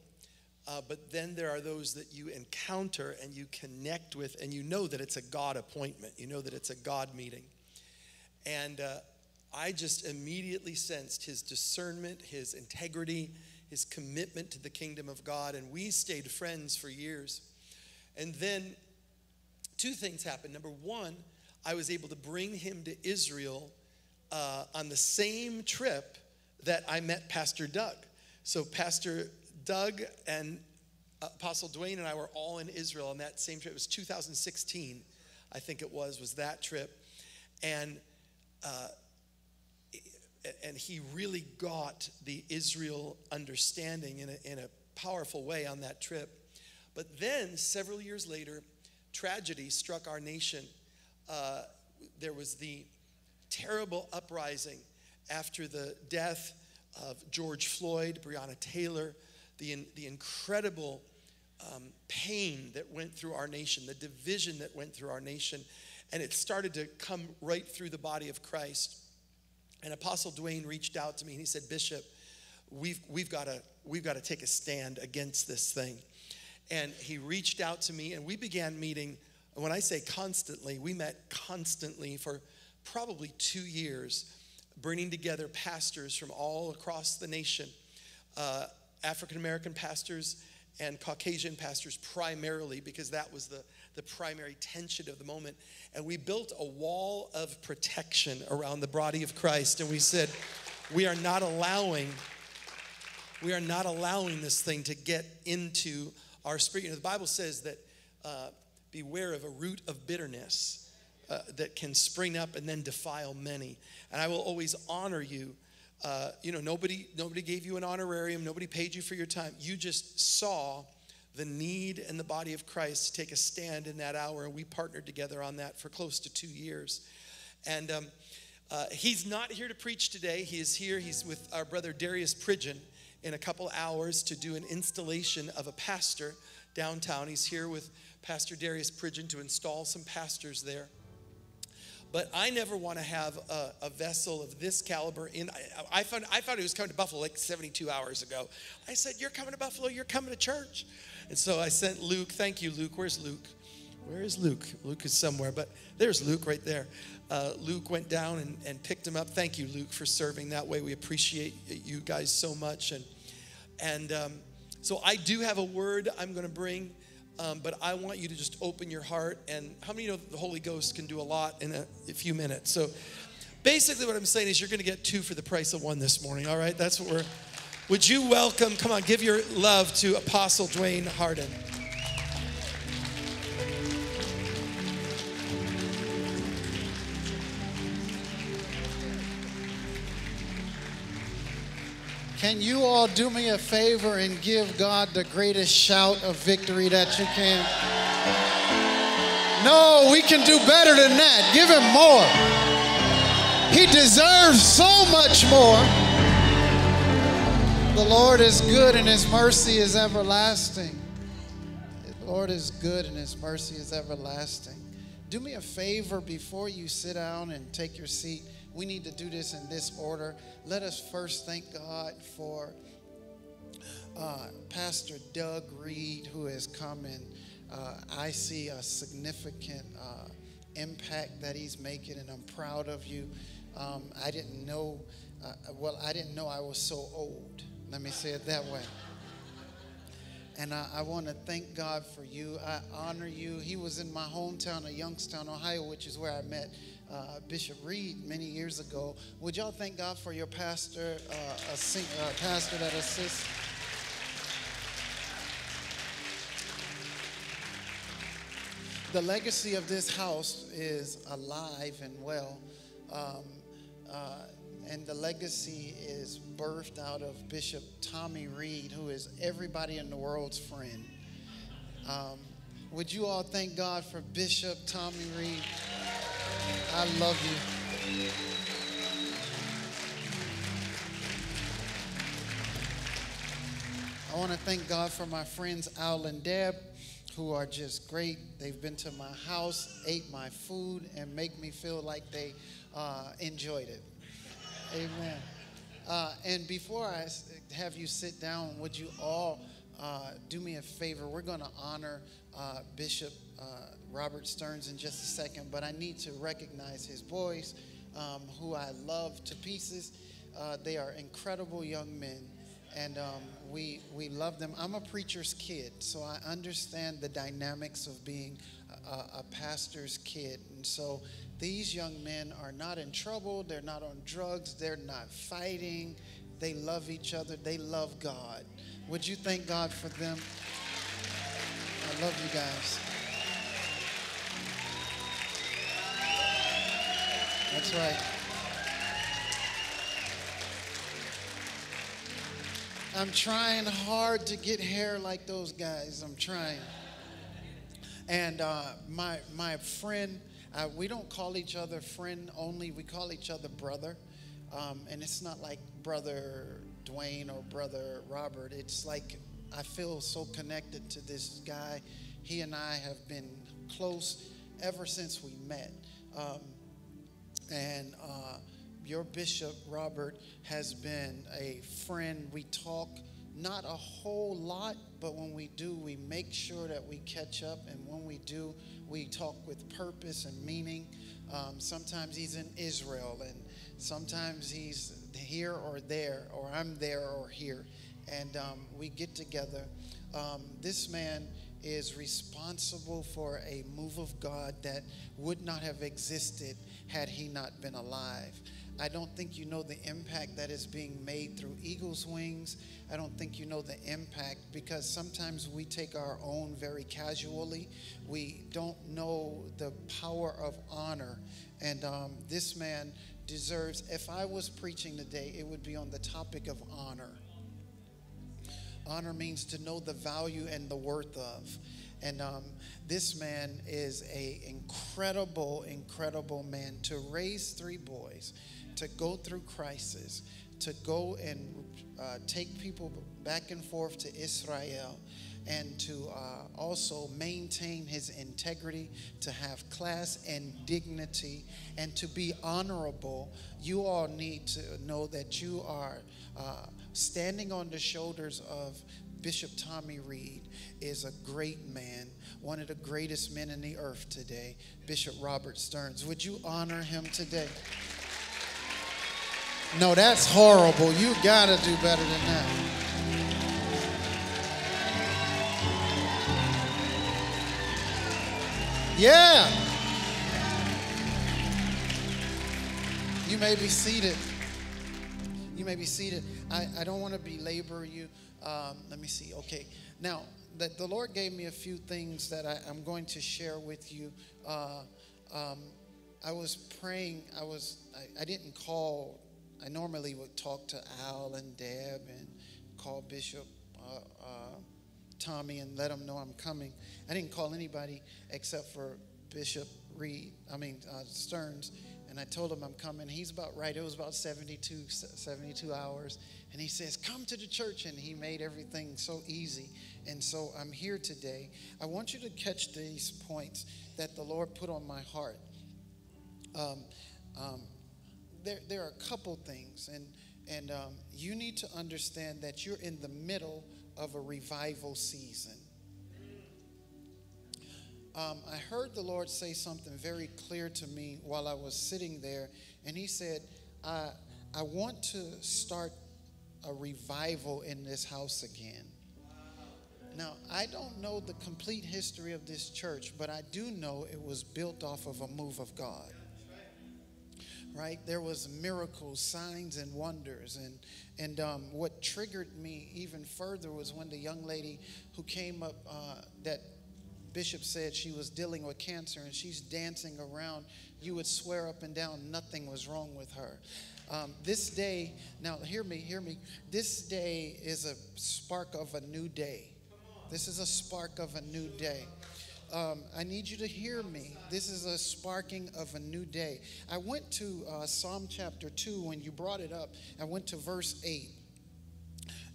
uh, but then there are those that you encounter and you connect with, and you know that it's a God appointment. You know that it's a God meeting. And uh, I just immediately sensed his discernment, his integrity, his commitment to the kingdom of God. And we stayed friends for years. And then two things happened. Number one, I was able to bring him to Israel uh, on the same trip that I met Pastor Doug. So, Pastor Doug and Apostle Dwayne and I were all in Israel on that same trip. It was 2016, I think it was, was that trip. And uh, and he really got the Israel understanding in a, in a powerful way on that trip. But then, several years later, tragedy struck our nation. Uh, there was the terrible uprising after the death of George Floyd, Breonna Taylor, the, the incredible um, pain that went through our nation, the division that went through our nation. And it started to come right through the body of Christ. And Apostle Dwayne reached out to me and he said, Bishop, we've, we've got we've to take a stand against this thing. And he reached out to me and we began meeting. When I say constantly, we met constantly for probably two years, bringing together pastors from all across the nation, uh, African American pastors and Caucasian pastors primarily, because that was the, the primary tension of the moment. And we built a wall of protection around the body of Christ. And we said, we are not allowing, we are not allowing this thing to get into our spirit. You know, the Bible says that uh, beware of a root of bitterness uh, that can spring up and then defile many. And I will always honor you. Uh, you know, nobody nobody gave you an honorarium. Nobody paid you for your time. You just saw the need and the body of Christ to take a stand in that hour, and we partnered together on that for close to two years. And um, uh, he's not here to preach today. He is here. He's with our brother Darius Pridgen in a couple hours to do an installation of a pastor downtown. He's here with Pastor Darius Pridgen to install some pastors there. But I never want to have a, a, vessel of this caliber in. I, I, found I found he was coming to Buffalo like 72 hours ago. I said, "You're coming to Buffalo. You're coming to church." And so I sent Luke. Thank you, Luke. Where's Luke? Where is Luke? Luke is somewhere, but there's Luke right there. Uh, Luke went down and, and picked him up. Thank you, Luke, for serving that way. We appreciate you guys so much. And and um, so I do have a word I'm going to bring. Um, but I want you to just open your heart. And how many know the Holy Ghost can do a lot in a, a few minutes? So basically, what I'm saying is you're going to get two for the price of one this morning. All right, that's what we're. Would you welcome? Come on, give your love to Apostle Dwayne Harden. Can you all do me a favor and give God the greatest shout of victory that you can? No, we can do better than that. Give him more. He deserves so much more. The Lord is good and his mercy is everlasting. The Lord is good and his mercy is everlasting. Do me a favor before you sit down and take your seat. We need to do this in this order. Let us first thank God for uh, Pastor Doug Reed, who has come and uh, I see a significant uh, impact that he's making, and I'm proud of you. Um, I didn't know, uh, well, I didn't know I was so old. Let me say it that way. And I, I want to thank God for you. I honor you. He was in my hometown of Youngstown, Ohio, which is where I met uh, Bishop Reed many years ago. Would y'all thank God for your pastor, uh, a sing, uh, pastor that assists? The legacy of this house is alive and well. Um, uh, and the legacy is birthed out of Bishop Tommy Reid, who is everybody in the world's friend. Um, would you all thank God for Bishop Tommy Reid? I love you. I want to thank God for my friends Al and Deb, who are just great. They've been to my house, ate my food, and make me feel like they uh, enjoyed it. Amen. Uh, and before I have you sit down, would you all uh, do me a favor? We're going to honor uh, Bishop uh, Robert Stearns in just a second, but I need to recognize his boys, um, who I love to pieces. Uh, they are incredible young men, and um, we we love them. I'm a preacher's kid, so I understand the dynamics of being a, a- a pastor's kid, and so these young men are not in trouble. They're not on drugs. They're not fighting. They love each other. They love God. Would you thank God for them? I love you guys. That's right. I'm trying hard to get hair like those guys. I'm trying. And uh, my my friend, uh, we don't call each other friend only. We call each other brother. Um, and it's not like brother Dwayne or brother Robert. It's like I feel so connected to this guy. He and I have been close ever since we met. Um, and uh, your bishop, Robert, has been a friend. We talk not a whole lot, but when we do, we make sure that we catch up. And when we do, we talk with purpose and meaning. Um, sometimes he's in Israel, and sometimes he's here or there, or I'm there or here. And um, we get together. Um, this man is responsible for a move of God that would not have existed had he not been alive. I don't think you know the impact that is being made through Eagle's Wings. I don't think you know the impact because sometimes we take our own very casually. We don't know the power of honor. And um, this man deserves, if I was preaching today, it would be on the topic of honor. Honor means to know the value and the worth of. And um, this man is a incredible, incredible man to raise three boys, to go through crisis, to go and uh, take people back and forth to Israel, and to uh, also maintain his integrity, to have class and dignity, and to be honorable. You all need to know that you are uh, standing on the shoulders of Bishop Tommy Reid is a great man, one of the greatest men in the earth today, Bishop Robert Stearns. Would you honor him today? No, that's horrible. You got to do better than that. Yeah. You may be seated. You may be seated. I, I don't want to belabor you. Um, let me see. Okay. Now, that the Lord gave me a few things that I, I'm going to share with you. Uh, um, I was praying. I was. I, I didn't call. I normally would talk to Al and Deb and call Bishop uh, uh, Tommy and let him know I'm coming. I didn't call anybody except for Bishop Reed. I mean uh, Stearns. And I told him I'm coming. He's about right. It was about 72, 72 hours. And he says, Come to the church. And he made everything so easy. And so I'm here today. I want you to catch these points that the Lord put on my heart. Um, um, there, there are a couple things. And, and um, you need to understand that you're in the middle of a revival season. Um, I heard the Lord say something very clear to me while I was sitting there, and He said, I, I want to start a revival in this house again. Now, I don't know the complete history of this church, but I do know it was built off of a move of God. Right? There was miracles, signs, and wonders. And, and um, what triggered me even further was when the young lady who came up uh, that Bishop said she was dealing with cancer and she's dancing around. You would swear up and down nothing was wrong with her. Um, this day, now hear me, hear me. This day is a spark of a new day. This is a spark of a new day. Um, I need you to hear me. This is a sparking of a new day. I went to uh, Psalm chapter 2 when you brought it up. I went to verse 8.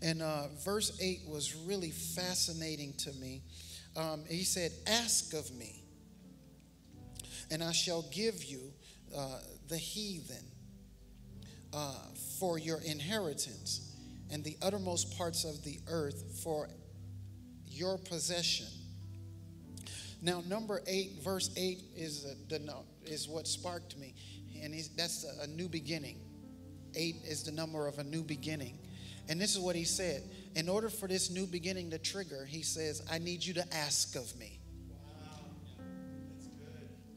And uh, verse 8 was really fascinating to me. Um, he said, Ask of me, and I shall give you uh, the heathen uh, for your inheritance, and the uttermost parts of the earth for your possession. Now, number eight, verse eight is the is what sparked me, and that's a, a new beginning. Eight is the number of a new beginning, and this is what he said. In order for this new beginning to trigger, he says, "I need you to ask of me."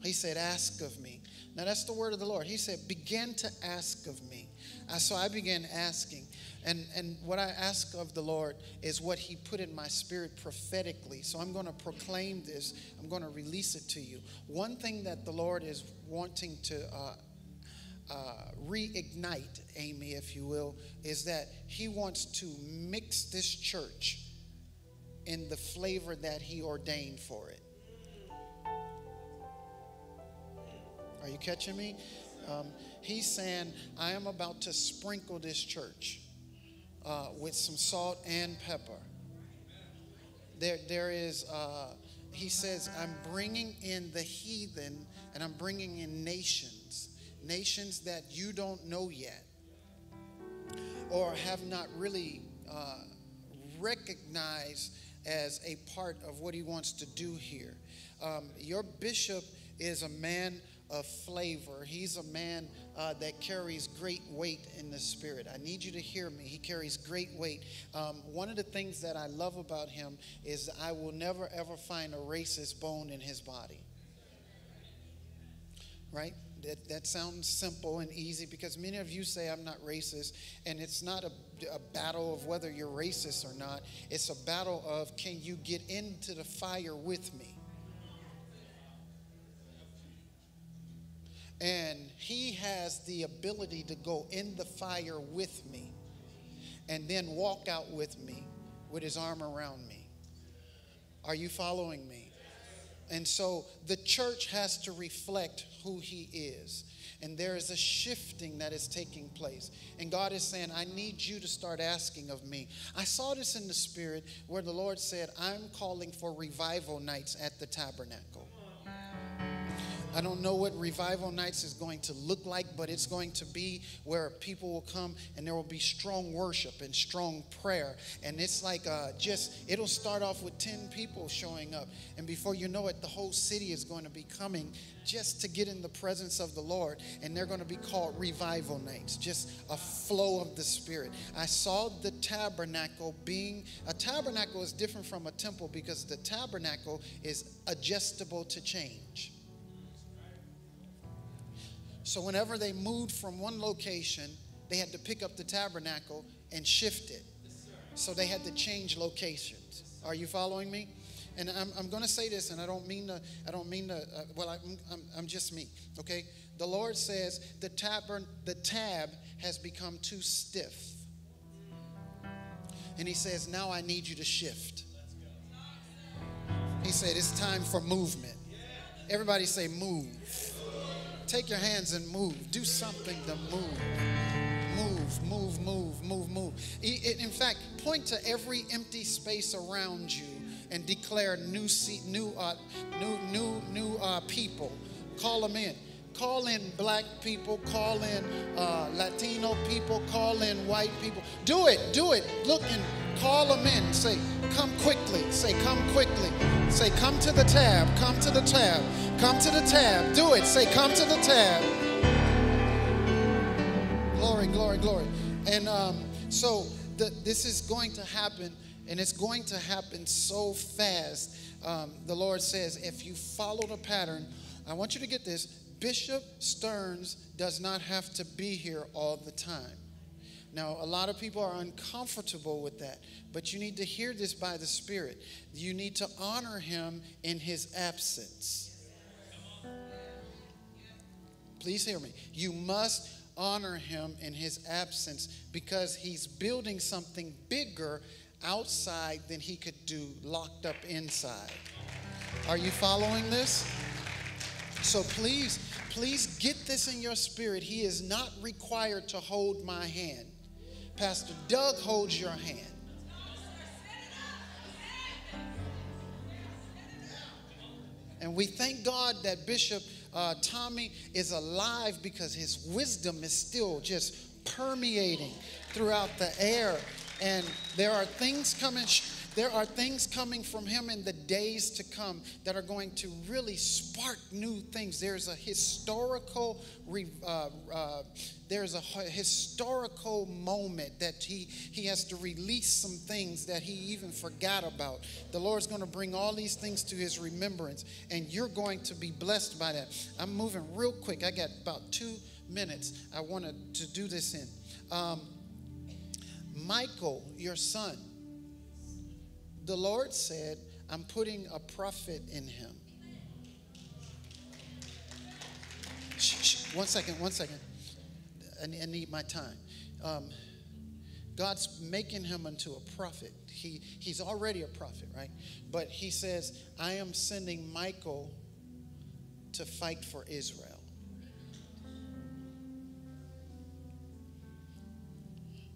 He said, Ask of me. Now that's the word of the Lord. He said, Begin to ask of me. So I began asking. And, and what I ask of the Lord is what He put in my spirit prophetically. So I'm going to proclaim this, I'm going to release it to you. One thing that the Lord is wanting to uh, uh, reignite, Amy, if you will, is that He wants to mix this church in the flavor that He ordained for it. Are you catching me? Um, he's saying, I am about to sprinkle this church uh, with some salt and pepper. There, there is, uh, he says, I'm bringing in the heathen and I'm bringing in nations, nations that you don't know yet or have not really uh, recognized as a part of what he wants to do here. Um, your bishop is a man of flavor. He's a man uh, that carries great weight in the spirit. I need you to hear me. He carries great weight. Um, one of the things that I love about him is I will never ever find a racist bone in his body. Right? That, that sounds simple and easy because many of you say I'm not racist, and it's not a, a battle of whether you're racist or not. It's a battle of can you get into the fire with me? And he has the ability to go in the fire with me and then walk out with me with his arm around me. Are you following me? And so the church has to reflect who he is. And there is a shifting that is taking place. And God is saying, I need you to start asking of me. I saw this in the spirit where the Lord said, I'm calling for revival nights at the tabernacle. I don't know what revival nights is going to look like, but it's going to be where people will come and there will be strong worship and strong prayer. And it's like uh, just, it'll start off with 10 people showing up. And before you know it, the whole city is going to be coming just to get in the presence of the Lord. And they're going to be called revival nights, just a flow of the Spirit. I saw the tabernacle being, a tabernacle is different from a temple because the tabernacle is adjustable to change. So whenever they moved from one location, they had to pick up the tabernacle and shift it. So they had to change locations. Are you following me? And I'm, I'm going to say this, and I don't mean to. I don't mean to. Uh, well, I'm, I'm, I'm just me. Okay. The Lord says the tab the tab has become too stiff, and He says now I need you to shift. He said it's time for movement. Everybody say move. Take your hands and move. Do something to move. Move, move, move, move, move. In fact, point to every empty space around you and declare new, new, uh, new, new, new uh, people. Call them in. Call in black people, call in uh, Latino people, call in white people. Do it, do it. Look and call them in. Say, come quickly. Say, come quickly. Say, come to the tab, come to the tab, come to the tab. Do it. Say, come to the tab. Glory, glory, glory. And um, so the, this is going to happen And it's going to happen so fast. Um, the Lord says, if you follow the pattern, I want you to get this Bishop Stearns does not have to be here all the time. Now, a lot of people are uncomfortable with that, but you need to hear this by the Spirit. You need to honor him in his absence. Please hear me. You must honor him in his absence because he's building something bigger outside than he could do locked up inside. Are you following this? So please, please get this in your spirit. He is not required to hold my hand. Pastor Doug holds your hand. And we thank God that Bishop uh, Tommy is alive because his wisdom is still just permeating throughout the air. And there are things coming. There are things coming from him in the days to come that are going to really spark new things. There's a historical, uh, uh, there's a historical moment that he he has to release some things that he even forgot about. The Lord's going to bring all these things to his remembrance, and you're going to be blessed by that. I'm moving real quick. I got about two minutes. I wanted to do this in. Um, Michael, your son the Lord said, I'm putting a prophet in him. Shh, shh, one second, one second. I need my time. Um, God's making him into a prophet. He, he's already a prophet, right? But he says, I am sending Michael to fight for Israel.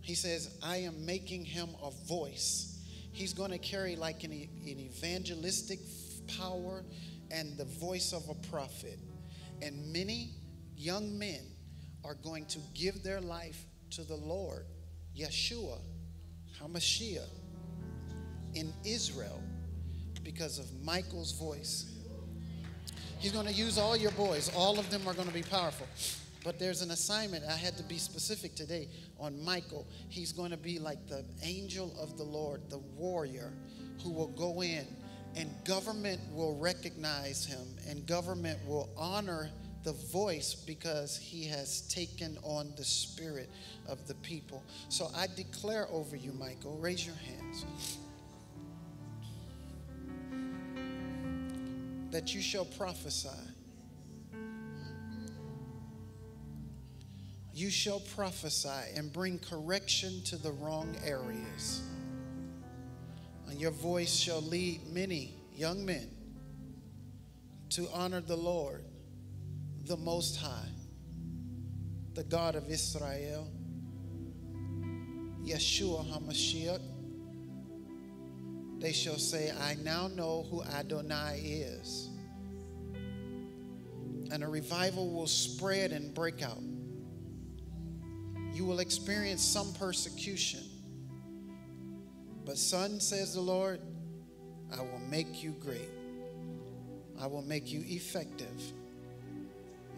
He says, I am making him a voice he's going to carry like an, an evangelistic power and the voice of a prophet. And many young men are going to give their life to the Lord, Yeshua, HaMashiach, in Israel because of Michael's voice. He's going to use all your boys. All of them are going to be powerful. But there's an assignment. I had to be specific today on Michael. He's going to be like the angel of the Lord, the warrior who will go in and government will recognize him and government will honor the voice because he has taken on the spirit of the people. So I declare over you, Michael, raise your hands. That you shall prophesy you shall prophesy and bring correction to the wrong areas. And your voice shall lead many young men to honor the Lord, the Most High, the God of Israel, Yeshua HaMashiach. They shall say, I now know who Adonai is. And a revival will spread and break out you will experience some persecution. But, son, says the Lord, I will make you great. I will make you effective,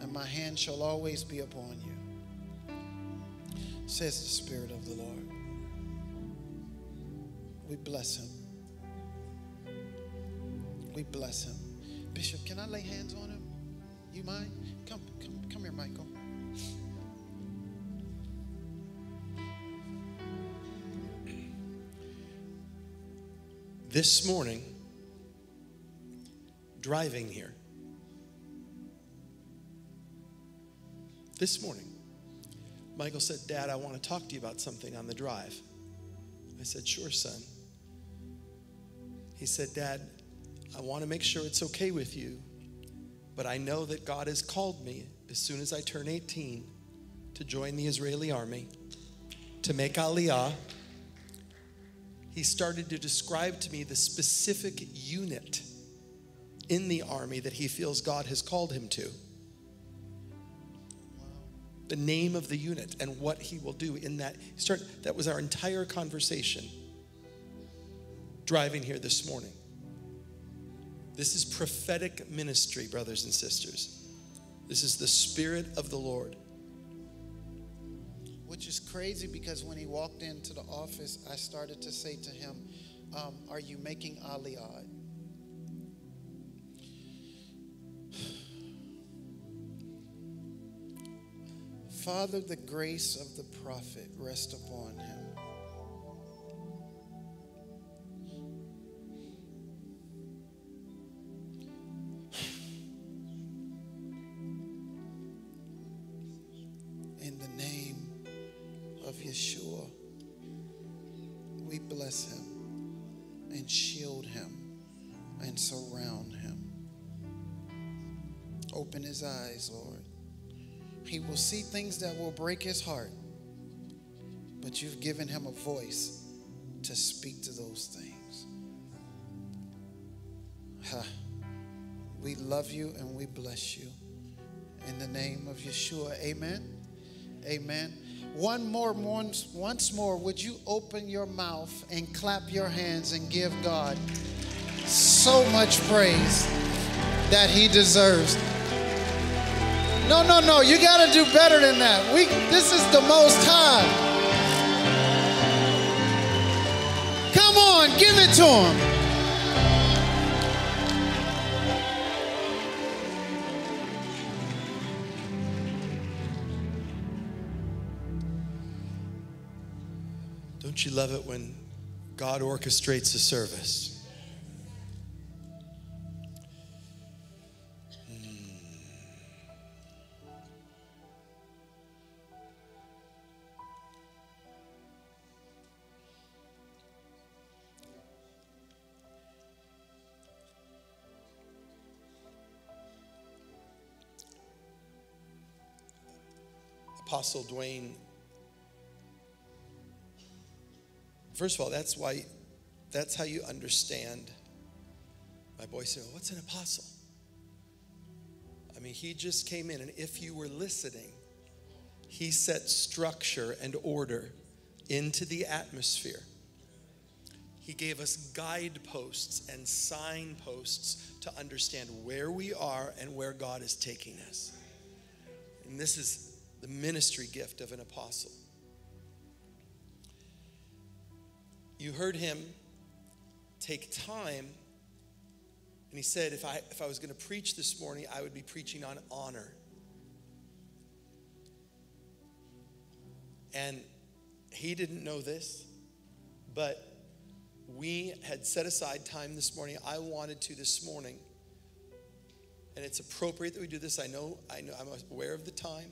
and my hand shall always be upon you, says the Spirit of the Lord. We bless him. We bless him. Bishop, can I lay hands on him? You mind? Come, come, come here, Michael. This morning, driving here, this morning, Michael said, Dad, I want to talk to you about something on the drive. I said, Sure, son. He said, Dad, I want to make sure it's okay with you, but I know that God has called me as soon as I turn 18 to join the Israeli army, to make Aliyah he started to describe to me the specific unit in the army that he feels God has called him to. The name of the unit and what he will do in that. Start, that was our entire conversation driving here this morning. This is prophetic ministry, brothers and sisters. This is the Spirit of the Lord which is crazy because when he walked into the office, I started to say to him, um, are you making aliyah? Father, the grace of the prophet rest upon him. Bless him and shield him and surround him. Open his eyes, Lord. He will see things that will break his heart, but you've given him a voice to speak to those things. Ha. We love you and we bless you. In the name of Yeshua, amen. Amen. One more, once, once more, would you open your mouth and clap your hands and give God so much praise that He deserves? No, no, no. You got to do better than that. We, this is the most high. Come on, give it to Him. You love it when God orchestrates a service? Hmm. Apostle Dwayne. First of all, that's why, that's how you understand. My boy said, What's an apostle? I mean, he just came in, and if you were listening, he set structure and order into the atmosphere. He gave us guideposts and signposts to understand where we are and where God is taking us. And this is the ministry gift of an apostle. You heard him take time, and he said, if I, if I was going to preach this morning, I would be preaching on honor. And he didn't know this, but we had set aside time this morning. I wanted to this morning. And it's appropriate that we do this. I know, I know I'm aware of the time.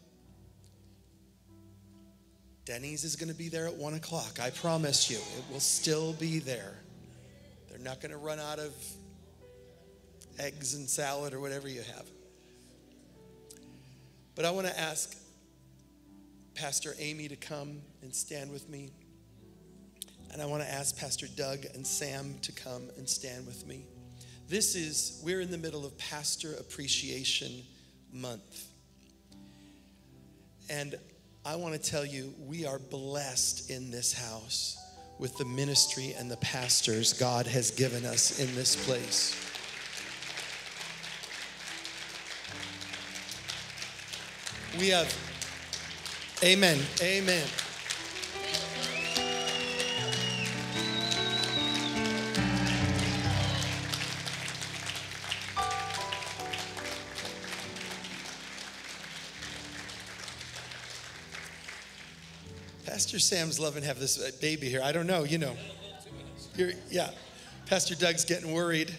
Denny's is going to be there at one o'clock. I promise you, it will still be there. They're not going to run out of eggs and salad or whatever you have. But I want to ask Pastor Amy to come and stand with me. And I want to ask Pastor Doug and Sam to come and stand with me. This is, we're in the middle of Pastor Appreciation Month. And I want to tell you, we are blessed in this house with the ministry and the pastors God has given us in this place. We have, amen, amen. Pastor Sam's loving have this uh, baby here. I don't know, you know. You're, yeah, Pastor Doug's getting worried.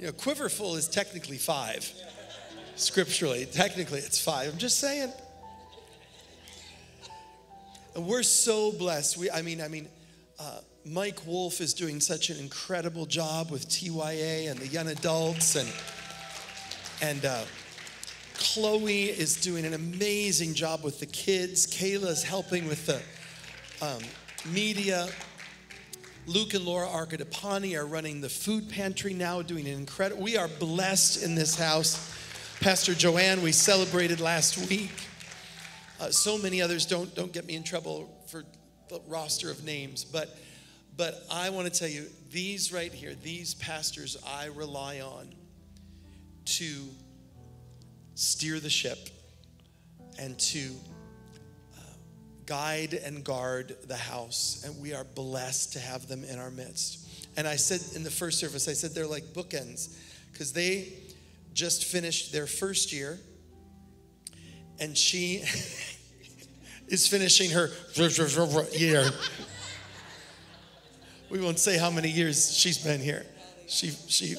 You know, quiverful is technically five. Scripturally, technically it's five. I'm just saying. And we're so blessed. We, I mean, I mean, uh, Mike Wolf is doing such an incredible job with TYA and the young adults, and and uh, Chloe is doing an amazing job with the kids. Kayla's helping with the um, media. Luke and Laura Arcadipani are running the food pantry now, doing an incredible. We are blessed in this house. Pastor Joanne, we celebrated last week. Uh, so many others don't don't get me in trouble for the roster of names, but but I want to tell you these right here, these pastors I rely on to steer the ship and to uh, guide and guard the house, and we are blessed to have them in our midst. And I said in the first service, I said they're like bookends because they just finished their first year, and she is finishing her year. We won't say how many years she's been here. She, she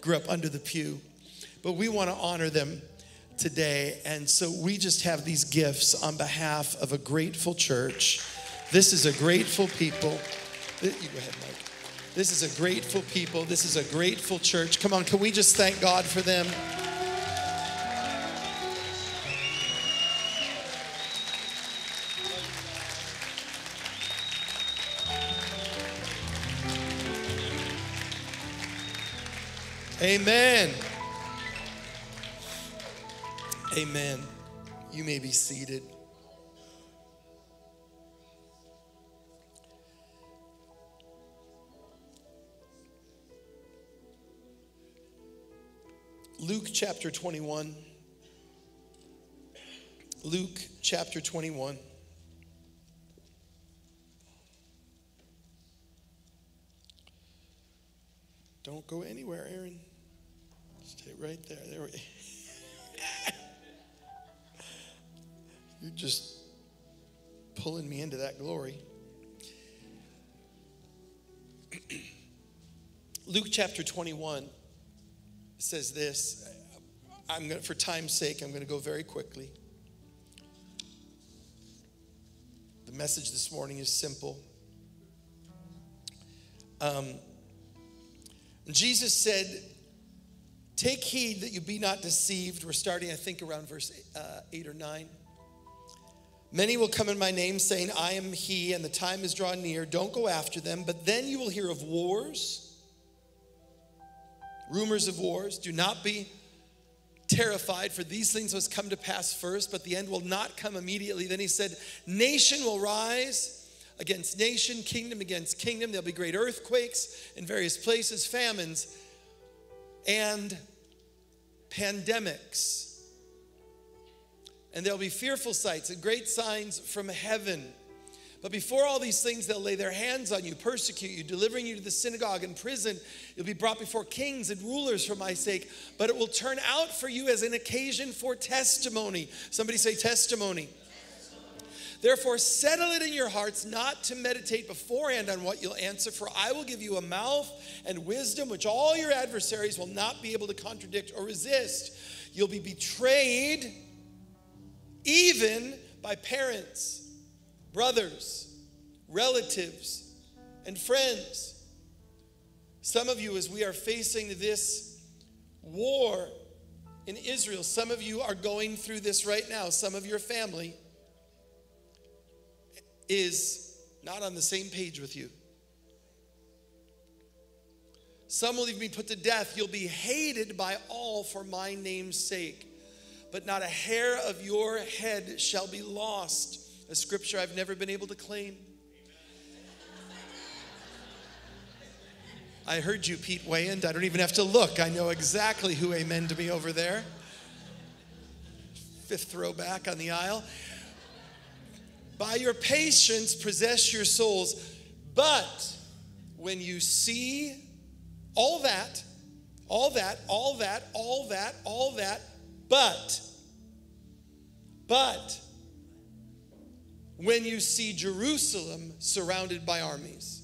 grew up under the pew. But we want to honor them today. And so we just have these gifts on behalf of a grateful church. This is a grateful people. You go ahead, Mike. This is a grateful people. This is a grateful church. Come on, can we just thank God for them? Amen. Amen. You may be seated. Luke chapter 21. Luke chapter 21. Don't go anywhere, Aaron. Stay right there. There we You're just pulling me into that glory. Luke chapter 21 says this. I'm going for time's sake, I'm going to go very quickly. The message this morning is simple. Um, Jesus said, Take heed that you be not deceived. We're starting, I think, around verse uh, 8 or 9. Many will come in my name, saying, I am he, and the time is drawn near. Don't go after them. But then you will hear of wars, rumors of wars. Do not be terrified, for these things must come to pass first, but the end will not come immediately. Then he said, Nation will rise against nation, kingdom against kingdom. There'll be great earthquakes in various places, famines, and pandemics. And there'll be fearful sights and great signs from heaven. But before all these things, they'll lay their hands on you, persecute you, delivering you to the synagogue and prison. You'll be brought before kings and rulers for my sake. But it will turn out for you as an occasion for testimony. Somebody say testimony. Therefore, settle it in your hearts not to meditate beforehand on what you'll answer, for I will give you a mouth and wisdom which all your adversaries will not be able to contradict or resist. You'll be betrayed even by parents, brothers, relatives, and friends. Some of you, as we are facing this war in Israel, some of you are going through this right now. Some of your family is not on the same page with you. Some will even be put to death. You'll be hated by all for my name's sake. But not a hair of your head shall be lost. A scripture I've never been able to claim. I heard you, Pete Wayand. I don't even have to look. I know exactly who amen to me over there. Fifth row back on the aisle. By your patience, possess your souls. But when you see all that, all that, all that, all that, all that, but, but, when you see Jerusalem surrounded by armies,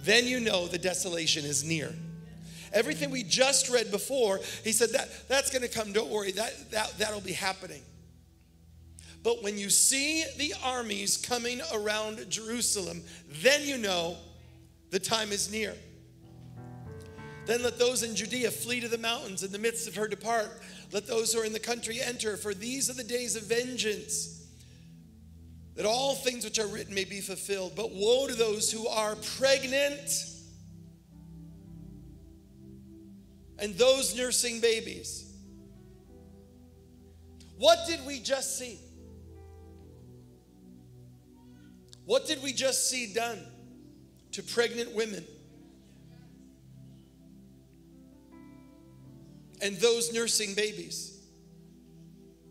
then you know the desolation is near. Everything we just read before, he said that that's going to come. Don't worry, that, that that'll be happening. But when you see the armies coming around Jerusalem, then you know the time is near. Then let those in Judea flee to the mountains. In the midst of her depart. Let those who are in the country enter, for these are the days of vengeance, that all things which are written may be fulfilled. But woe to those who are pregnant and those nursing babies. What did we just see? What did we just see done to pregnant women? And those nursing babies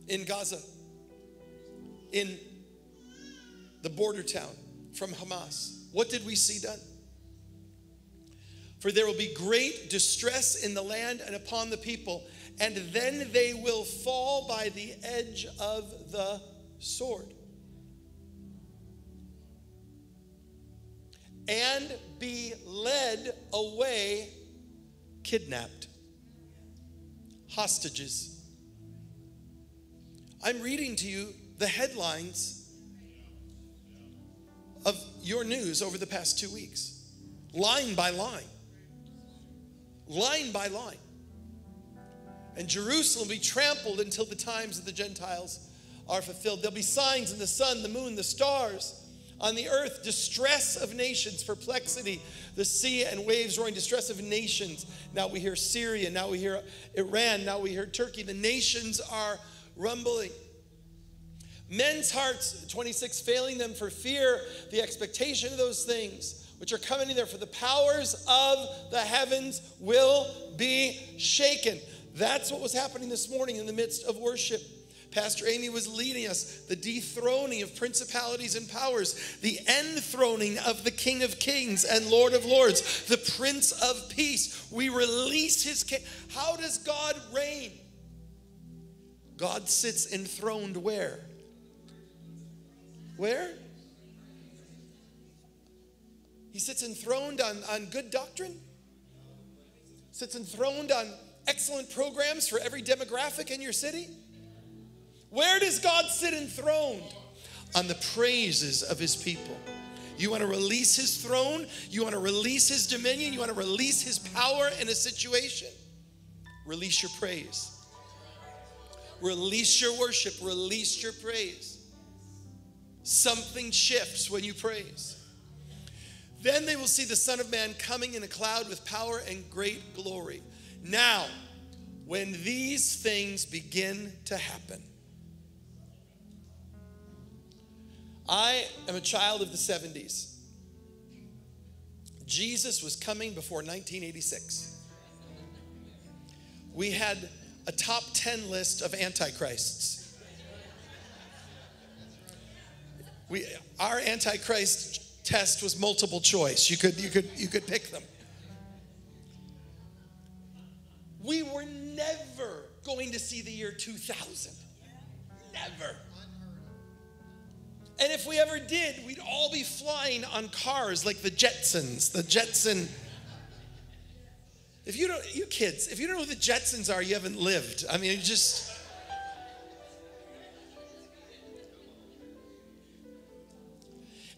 in Gaza, in the border town from Hamas. What did we see done? For there will be great distress in the land and upon the people, and then they will fall by the edge of the sword. And be led away, kidnapped, hostages. I'm reading to you the headlines of your news over the past two weeks, line by line line by line. And Jerusalem will be trampled until the times of the Gentiles are fulfilled. There'll be signs in the sun, the moon, the stars. On the earth, distress of nations, perplexity, the sea and waves roaring, distress of nations. Now we hear Syria, now we hear Iran, now we hear Turkey. The nations are rumbling. Men's hearts, 26, failing them for fear, the expectation of those things which are coming in there, for the powers of the heavens will be shaken. That's what was happening this morning in the midst of worship. Pastor Amy was leading us the dethroning of principalities and powers, the enthroning of the King of Kings and Lord of Lords, the Prince of Peace. We release his king. How does God reign? God sits enthroned where? Where? He sits enthroned on, on good doctrine, sits enthroned on excellent programs for every demographic in your city. Where does God sit enthroned? On the praises of his people. You want to release his throne? You want to release his dominion? You want to release his power in a situation? Release your praise. Release your worship. Release your praise. Something shifts when you praise. Then they will see the Son of Man coming in a cloud with power and great glory. Now, when these things begin to happen, I am a child of the 70s. Jesus was coming before 1986. We had a top 10 list of antichrists. We, our antichrist test was multiple choice. You could, you could, you could pick them. We were never going to see the year 2000. Never. And if we ever did, we'd all be flying on cars like the Jetsons, the Jetson. If you don't, you kids, if you don't know who the Jetsons are, you haven't lived. I mean, just.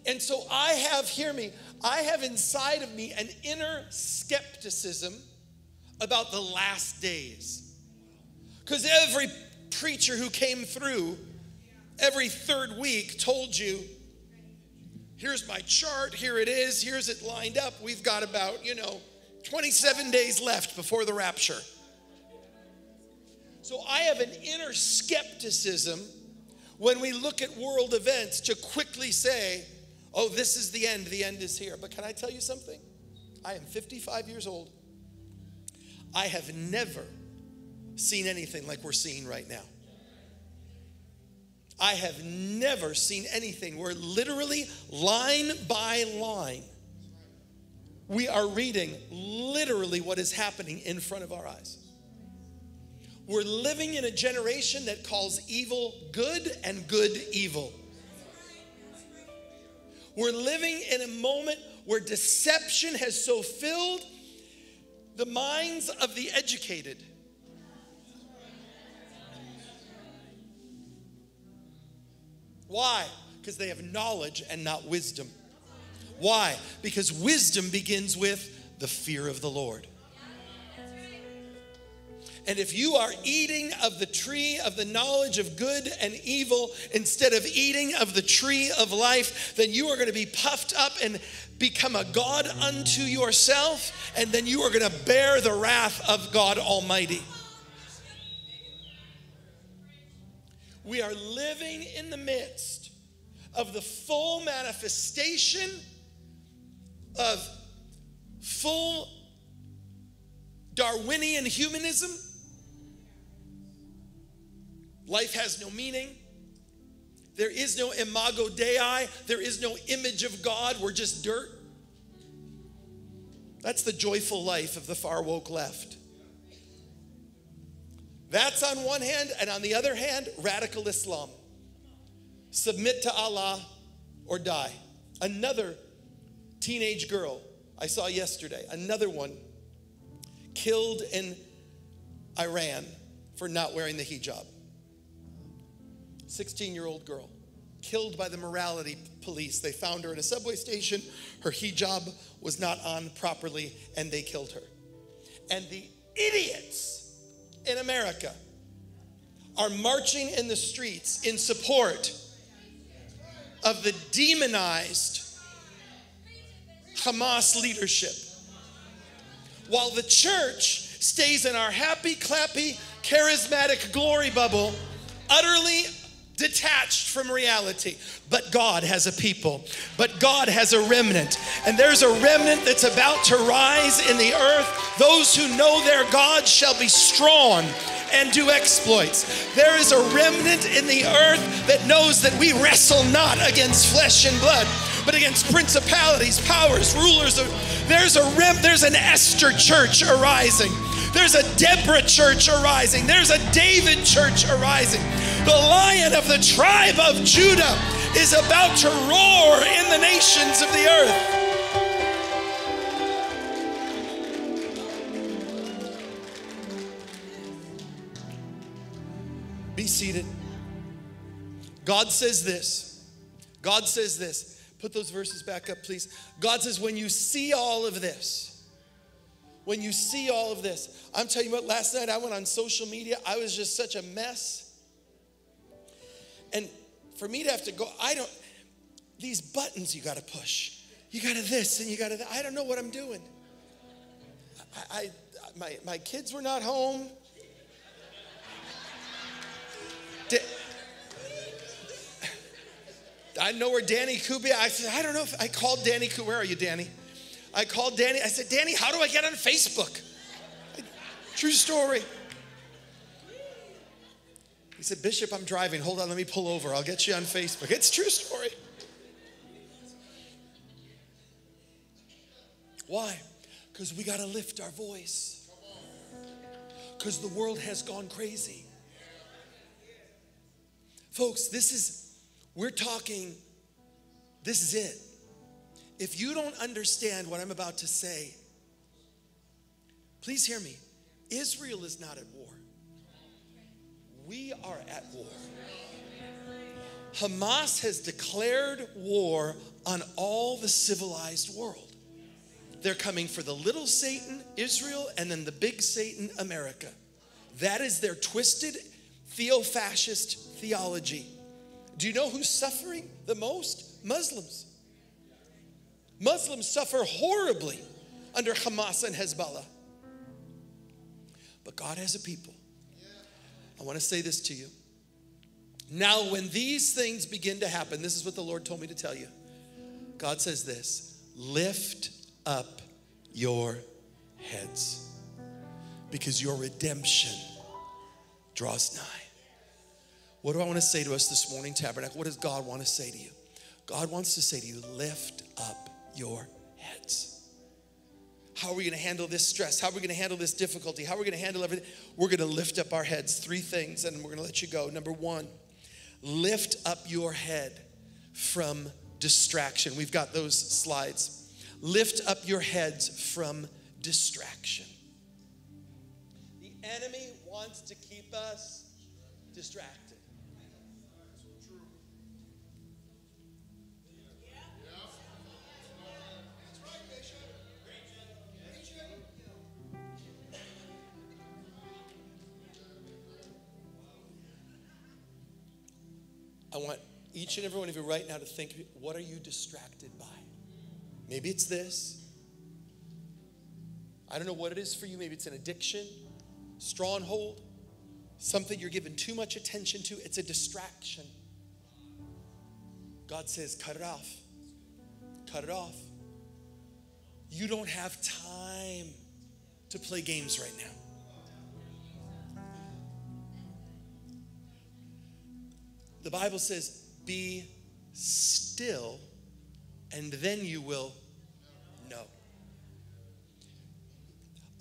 And so I have, hear me, I have inside of me an inner skepticism about the last days. Because every preacher who came through every third week told you, here's my chart, here it is, here's it lined up. We've got about, you know, 27 days left before the rapture. So I have an inner skepticism when we look at world events to quickly say, oh, this is the end, the end is here. But can I tell you something? I am 55 years old. I have never seen anything like we're seeing right now. I have never seen anything where literally, line by line, we are reading literally what is happening in front of our eyes. We're living in a generation that calls evil good and good evil. We're living in a moment where deception has so filled the minds of the educated. Why? Because they have knowledge and not wisdom. Why? Because wisdom begins with the fear of the Lord. And if you are eating of the tree of the knowledge of good and evil instead of eating of the tree of life, then you are going to be puffed up and become a God unto yourself, and then you are going to bear the wrath of God Almighty. We are living in the midst of the full manifestation of full Darwinian humanism Life has no meaning. There is no imago Dei. There is no image of God. We're just dirt. That's the joyful life of the far woke left. That's on one hand, and on the other hand, radical Islam. Submit to Allah or die. Another teenage girl I saw yesterday, another one killed in Iran for not wearing the hijab. 16 year old girl killed by the morality police. They found her at a subway station. Her hijab was not on properly, and they killed her. And the idiots in America are marching in the streets in support of the demonized Hamas leadership. While the church stays in our happy, clappy, charismatic glory bubble, utterly detached from reality. But God has a people, but God has a remnant. And there's a remnant that's about to rise in the earth. Those who know their God shall be strong and do exploits. There is a remnant in the earth that knows that we wrestle not against flesh and blood, but against principalities, powers, rulers. Of, there's a rem, there's an Esther church arising. There's a Deborah church arising. There's a David church arising. The lion of the tribe of Judah is about to roar in the nations of the earth. Be seated. God says this. God says this. Put those verses back up, please. God says, when you see all of this, when you see all of this, I'm telling you what, last night I went on social media. I was just such a mess. For me to have to go, I don't, these buttons you got to push. You got to this and you got to that. I don't know what I'm doing. I, I my, my kids were not home. I know where Danny Kubia. I said, I don't know if I called Danny. Where are you, Danny? I called Danny. I said, Danny, how do I get on Facebook? True story. He said, Bishop, I'm driving. Hold on, let me pull over. I'll get you on Facebook. It's true story. Why? Because we got to lift our voice. Because the world has gone crazy. Folks, this is, we're talking, this is it. If you don't understand what I'm about to say, please hear me. Israel is not at war. We are at war. Hamas has declared war on all the civilized world. They're coming for the little Satan, Israel, and then the big Satan, America. That is their twisted theo fascist theology. Do you know who's suffering the most? Muslims. Muslims suffer horribly under Hamas and Hezbollah. But God has a people. I want to say this to you. Now, when these things begin to happen, this is what the Lord told me to tell you. God says this lift up your heads because your redemption draws nigh. What do I want to say to us this morning, Tabernacle? What does God want to say to you? God wants to say to you, lift up your heads. How are we going to handle this stress? How are we going to handle this difficulty? How are we going to handle everything? We're going to lift up our heads. Three things, and we're going to let you go. Number one, lift up your head from distraction. We've got those slides. Lift up your heads from distraction. The enemy wants to keep us distracted. I want each and every one of you right now to think what are you distracted by? Maybe it's this. I don't know what it is for you. Maybe it's an addiction, stronghold, something you're giving too much attention to. It's a distraction. God says, cut it off. Cut it off. You don't have time to play games right now. The Bible says, Be still, and then you will know.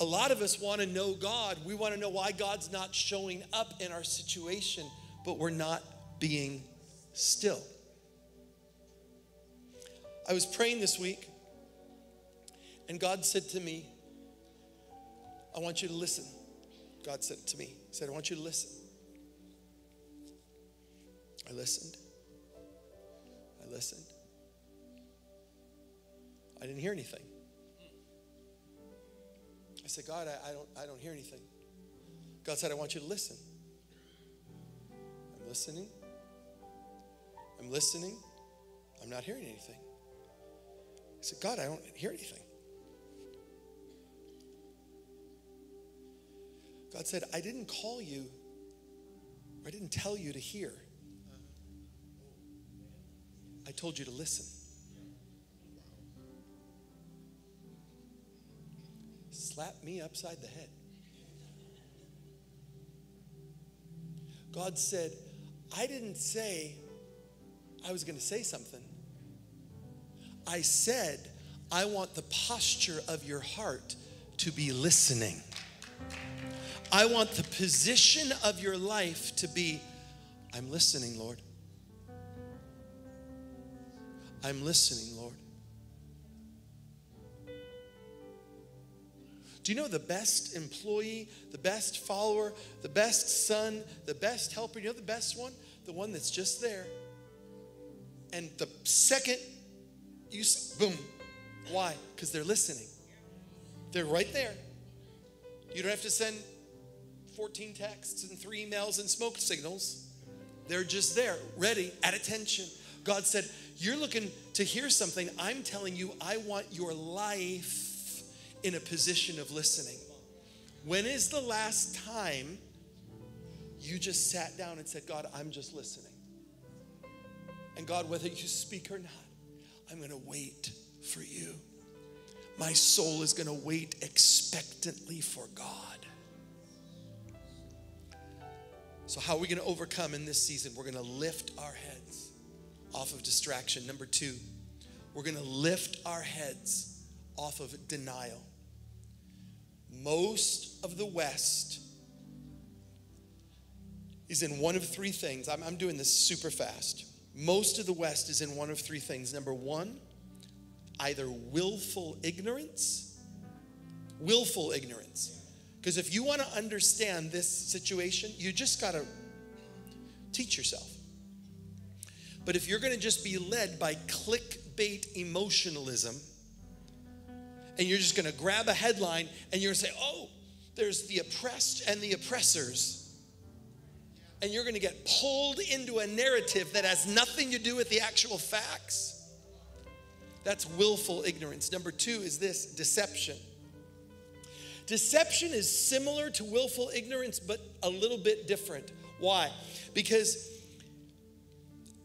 A lot of us want to know God. We want to know why God's not showing up in our situation, but we're not being still. I was praying this week, and God said to me, I want you to listen. God said to me, He said, I want you to listen. I listened. I listened. I didn't hear anything. I said, God, I, I, don't, I don't hear anything. God said, I want you to listen. I'm listening. I'm listening. I'm not hearing anything. I said, God, I don't hear anything. God said, I didn't call you, I didn't tell you to hear. I told you to listen. Slap me upside the head. God said, I didn't say I was going to say something. I said, I want the posture of your heart to be listening. I want the position of your life to be, I'm listening, Lord. I'm listening, Lord. Do you know the best employee, the best follower, the best son, the best helper? You know the best one? The one that's just there. And the second you, boom. Why? Because they're listening. They're right there. You don't have to send 14 texts and three emails and smoke signals. They're just there, ready, at attention. God said, You're looking to hear something. I'm telling you, I want your life in a position of listening. When is the last time you just sat down and said, God, I'm just listening? And God, whether you speak or not, I'm going to wait for you. My soul is going to wait expectantly for God. So, how are we going to overcome in this season? We're going to lift our heads off of distraction. Number two, we're going to lift our heads off of denial. Most of the West is in one of three things. I'm, I'm doing this super fast. Most of the West is in one of three things. Number one, either willful ignorance, willful ignorance. Because if you want to understand this situation, you just got to teach yourself. But if you're going to just be led by clickbait emotionalism, and you're just going to grab a headline and you're going to say, oh, there's the oppressed and the oppressors. And you're going to get pulled into a narrative that has nothing to do with the actual facts. That's willful ignorance. Number two is this deception. Deception is similar to willful ignorance, but a little bit different. Why? Because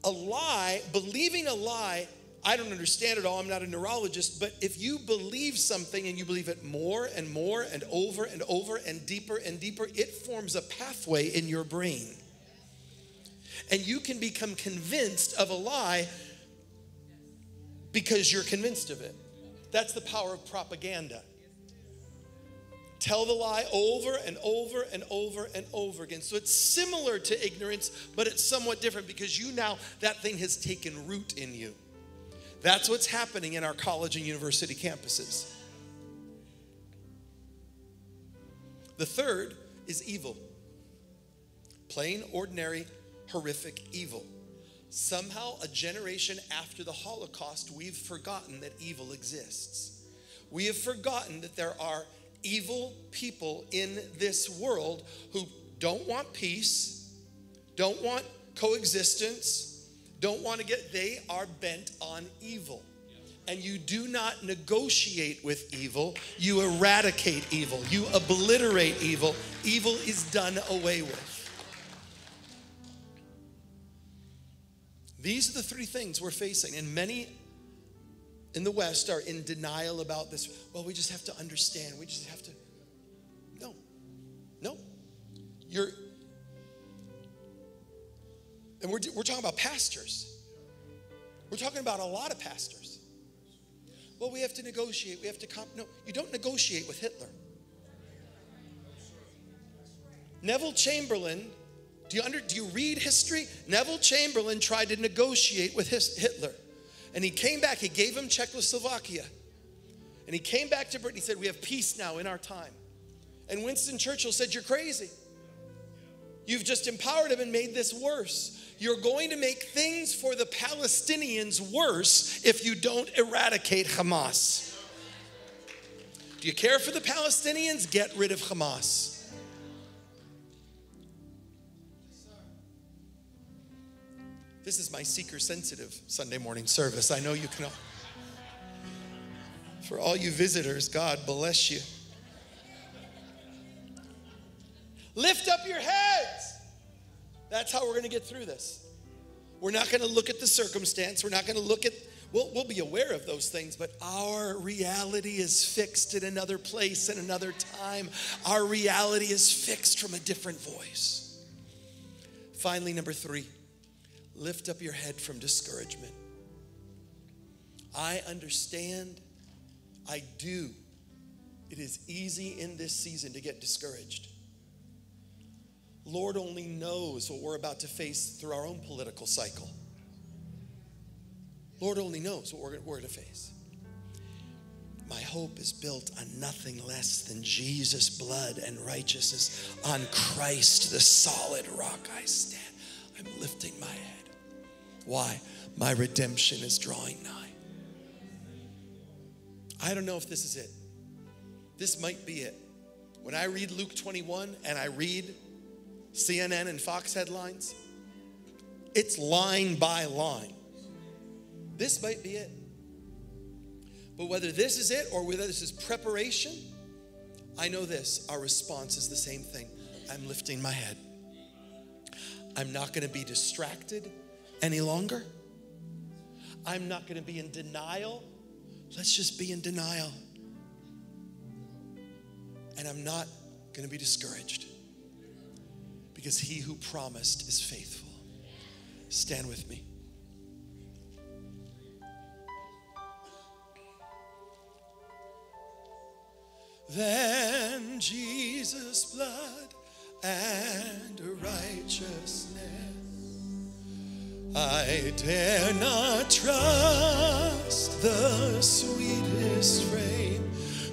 a lie, believing a lie, I don't understand it all. I'm not a neurologist, but if you believe something and you believe it more and more and over and over and deeper and deeper, it forms a pathway in your brain. And you can become convinced of a lie because you're convinced of it. That's the power of propaganda. Tell the lie over and over and over and over again. So it's similar to ignorance, but it's somewhat different because you now, that thing has taken root in you. That's what's happening in our college and university campuses. The third is evil plain, ordinary, horrific evil. Somehow, a generation after the Holocaust, we've forgotten that evil exists. We have forgotten that there are evil people in this world who don't want peace, don't want coexistence, don't want to get, they are bent on evil. And you do not negotiate with evil, you eradicate evil, you obliterate evil. Evil is done away with. These are the three things we're facing, and many in the West are in denial about this. Well, we just have to understand. We just have to. No, no. You're, and we're, we're talking about pastors. We're talking about a lot of pastors. Well, we have to negotiate. We have to comp. No, you don't negotiate with Hitler. Neville Chamberlain, do you, under, do you read history? Neville Chamberlain tried to negotiate with his, Hitler. And he came back, he gave him Czechoslovakia. And he came back to Britain. He said, We have peace now in our time. And Winston Churchill said, You're crazy. You've just empowered him and made this worse. You're going to make things for the Palestinians worse if you don't eradicate Hamas. Do you care for the Palestinians? Get rid of Hamas. This is my seeker sensitive Sunday morning service. I know you can. all. For all you visitors, God bless you. Lift up your heads. That's how we're going to get through this. We're not going to look at the circumstance. We're not going to look at, we'll, we'll be aware of those things, but our reality is fixed in another place and another time. Our reality is fixed from a different voice. Finally, number three, lift up your head from discouragement. I understand, I do. It is easy in this season to get discouraged. Lord only knows what we're about to face through our own political cycle. Lord only knows what we're, we're going to face. My hope is built on nothing less than Jesus' blood and righteousness, on Christ, the solid rock I stand. I'm lifting my head. Why? My redemption is drawing nigh. I don't know if this is it. This might be it. When I read Luke 21 and I read CNN and Fox headlines, it's line by line. This might be it. But whether this is it or whether this is preparation, I know this our response is the same thing. I'm lifting my head. I'm not going to be distracted any longer. I'm not going to be in denial. Let's just be in denial. And I'm not going to be discouraged because he who promised is faithful. Stand with me. Then Jesus' blood and righteousness. I dare not trust the sweetest frame,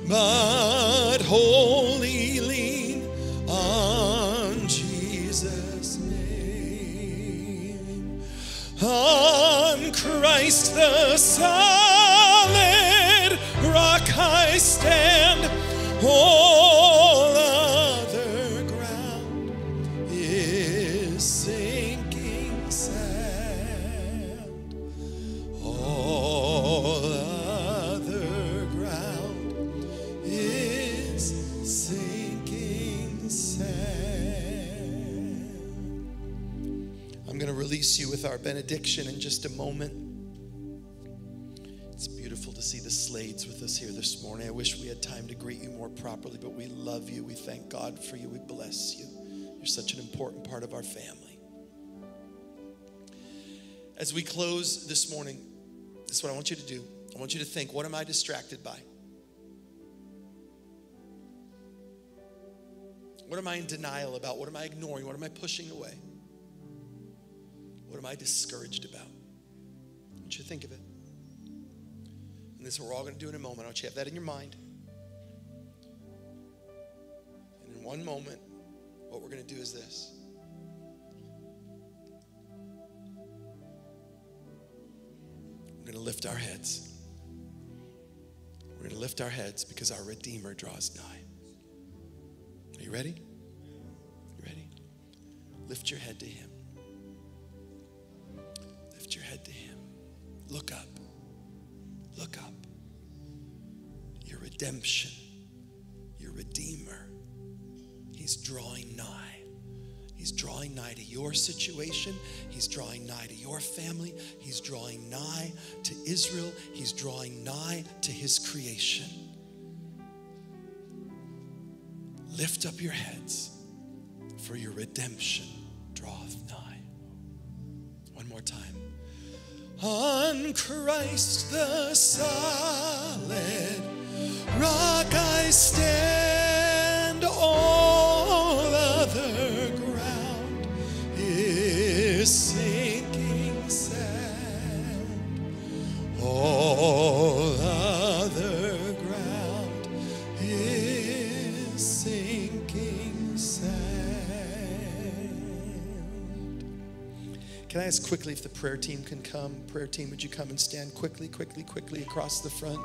but wholly lean on Jesus' name. On Christ the solid rock I stand, all release you with our benediction in just a moment. It's beautiful to see the Slades with us here this morning. I wish we had time to greet you more properly, but we love you. We thank God for you. We bless you. You're such an important part of our family. As we close this morning, this is what I want you to do. I want you to think what am I distracted by? What am I in denial about? What am I ignoring? What am I pushing away? What am I discouraged about? I want you to think of it. And this is what we're all going to do in a moment. I want you to have that in your mind. And in one moment, what we're going to do is this. We're going to lift our heads. We're going to lift our heads because our Redeemer draws nigh. Are you ready? You ready? Lift your head to Him. Look up. Look up. Your redemption, your Redeemer, He's drawing nigh. He's drawing nigh to your situation. He's drawing nigh to your family. He's drawing nigh to Israel. He's drawing nigh to His creation. Lift up your heads, for your redemption draweth nigh. One more time. On Christ the solid rock I stand, Can I ask quickly if the prayer team can come? Prayer team, would you come and stand quickly, quickly, quickly across the front?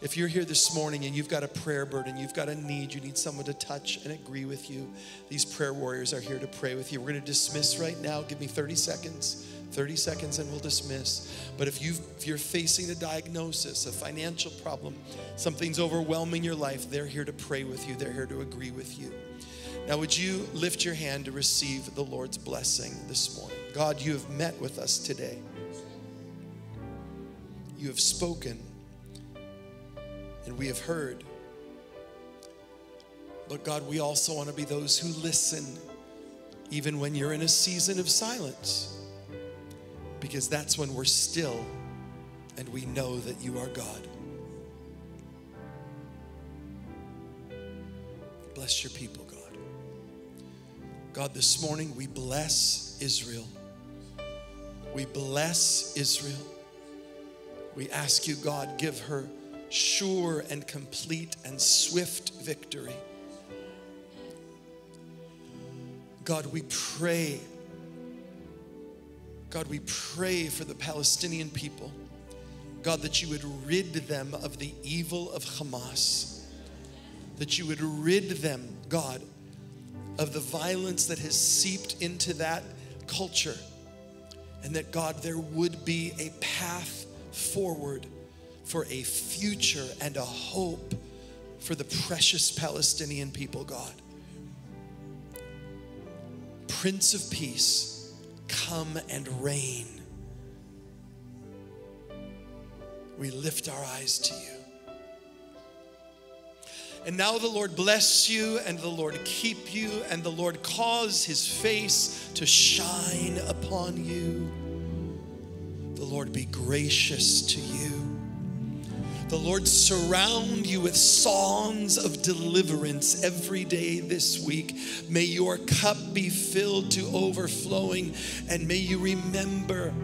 If you're here this morning and you've got a prayer burden, you've got a need, you need someone to touch and agree with you, these prayer warriors are here to pray with you. We're going to dismiss right now. Give me 30 seconds. 30 seconds and we'll dismiss. But if, you you're facing a diagnosis, a financial problem, something's overwhelming your life, they're here to pray with you. They're here to agree with you. Now, would you lift your hand to receive the Lord's blessing this morning? God, you have met with us today. You have spoken, and we have heard. But God, we also want to be those who listen, even when you're in a season of silence, because that's when we're still and we know that you are God. Bless your people, God. God, this morning we bless Israel. We bless Israel. We ask you, God, give her sure and complete and swift victory. God, we pray. God, we pray for the Palestinian people. God, that you would rid them of the evil of Hamas. That you would rid them, God, of the violence that has seeped into that culture. And that, God, there would be a path forward for a future and a hope for the precious Palestinian people, God. Prince of Peace, come and reign. We lift our eyes to you. And now the Lord bless you, and the Lord keep you, and the Lord cause his face to shine upon you. The Lord be gracious to you. The Lord surround you with songs of deliverance every day this week. May your cup be filled to overflowing, and may you remember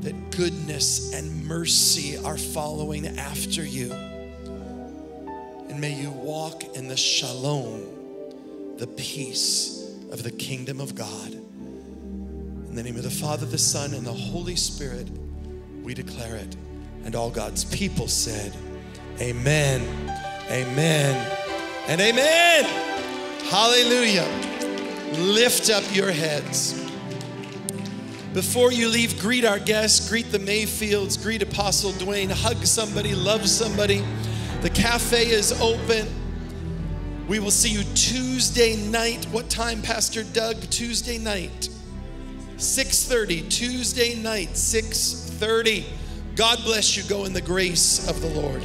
that goodness and mercy are following after you. And may you walk in the shalom, the peace of the kingdom of God. In the name of the Father, the Son, and the Holy Spirit, we declare it. And all God's people said, Amen, Amen, and Amen. Hallelujah. Lift up your heads. Before you leave, greet our guests, greet the Mayfields, greet Apostle Dwayne, hug somebody, love somebody. The cafe is open. We will see you Tuesday night. What time, Pastor Doug? Tuesday night. 6:30. Tuesday night, 6:30. God bless you. Go in the grace of the Lord.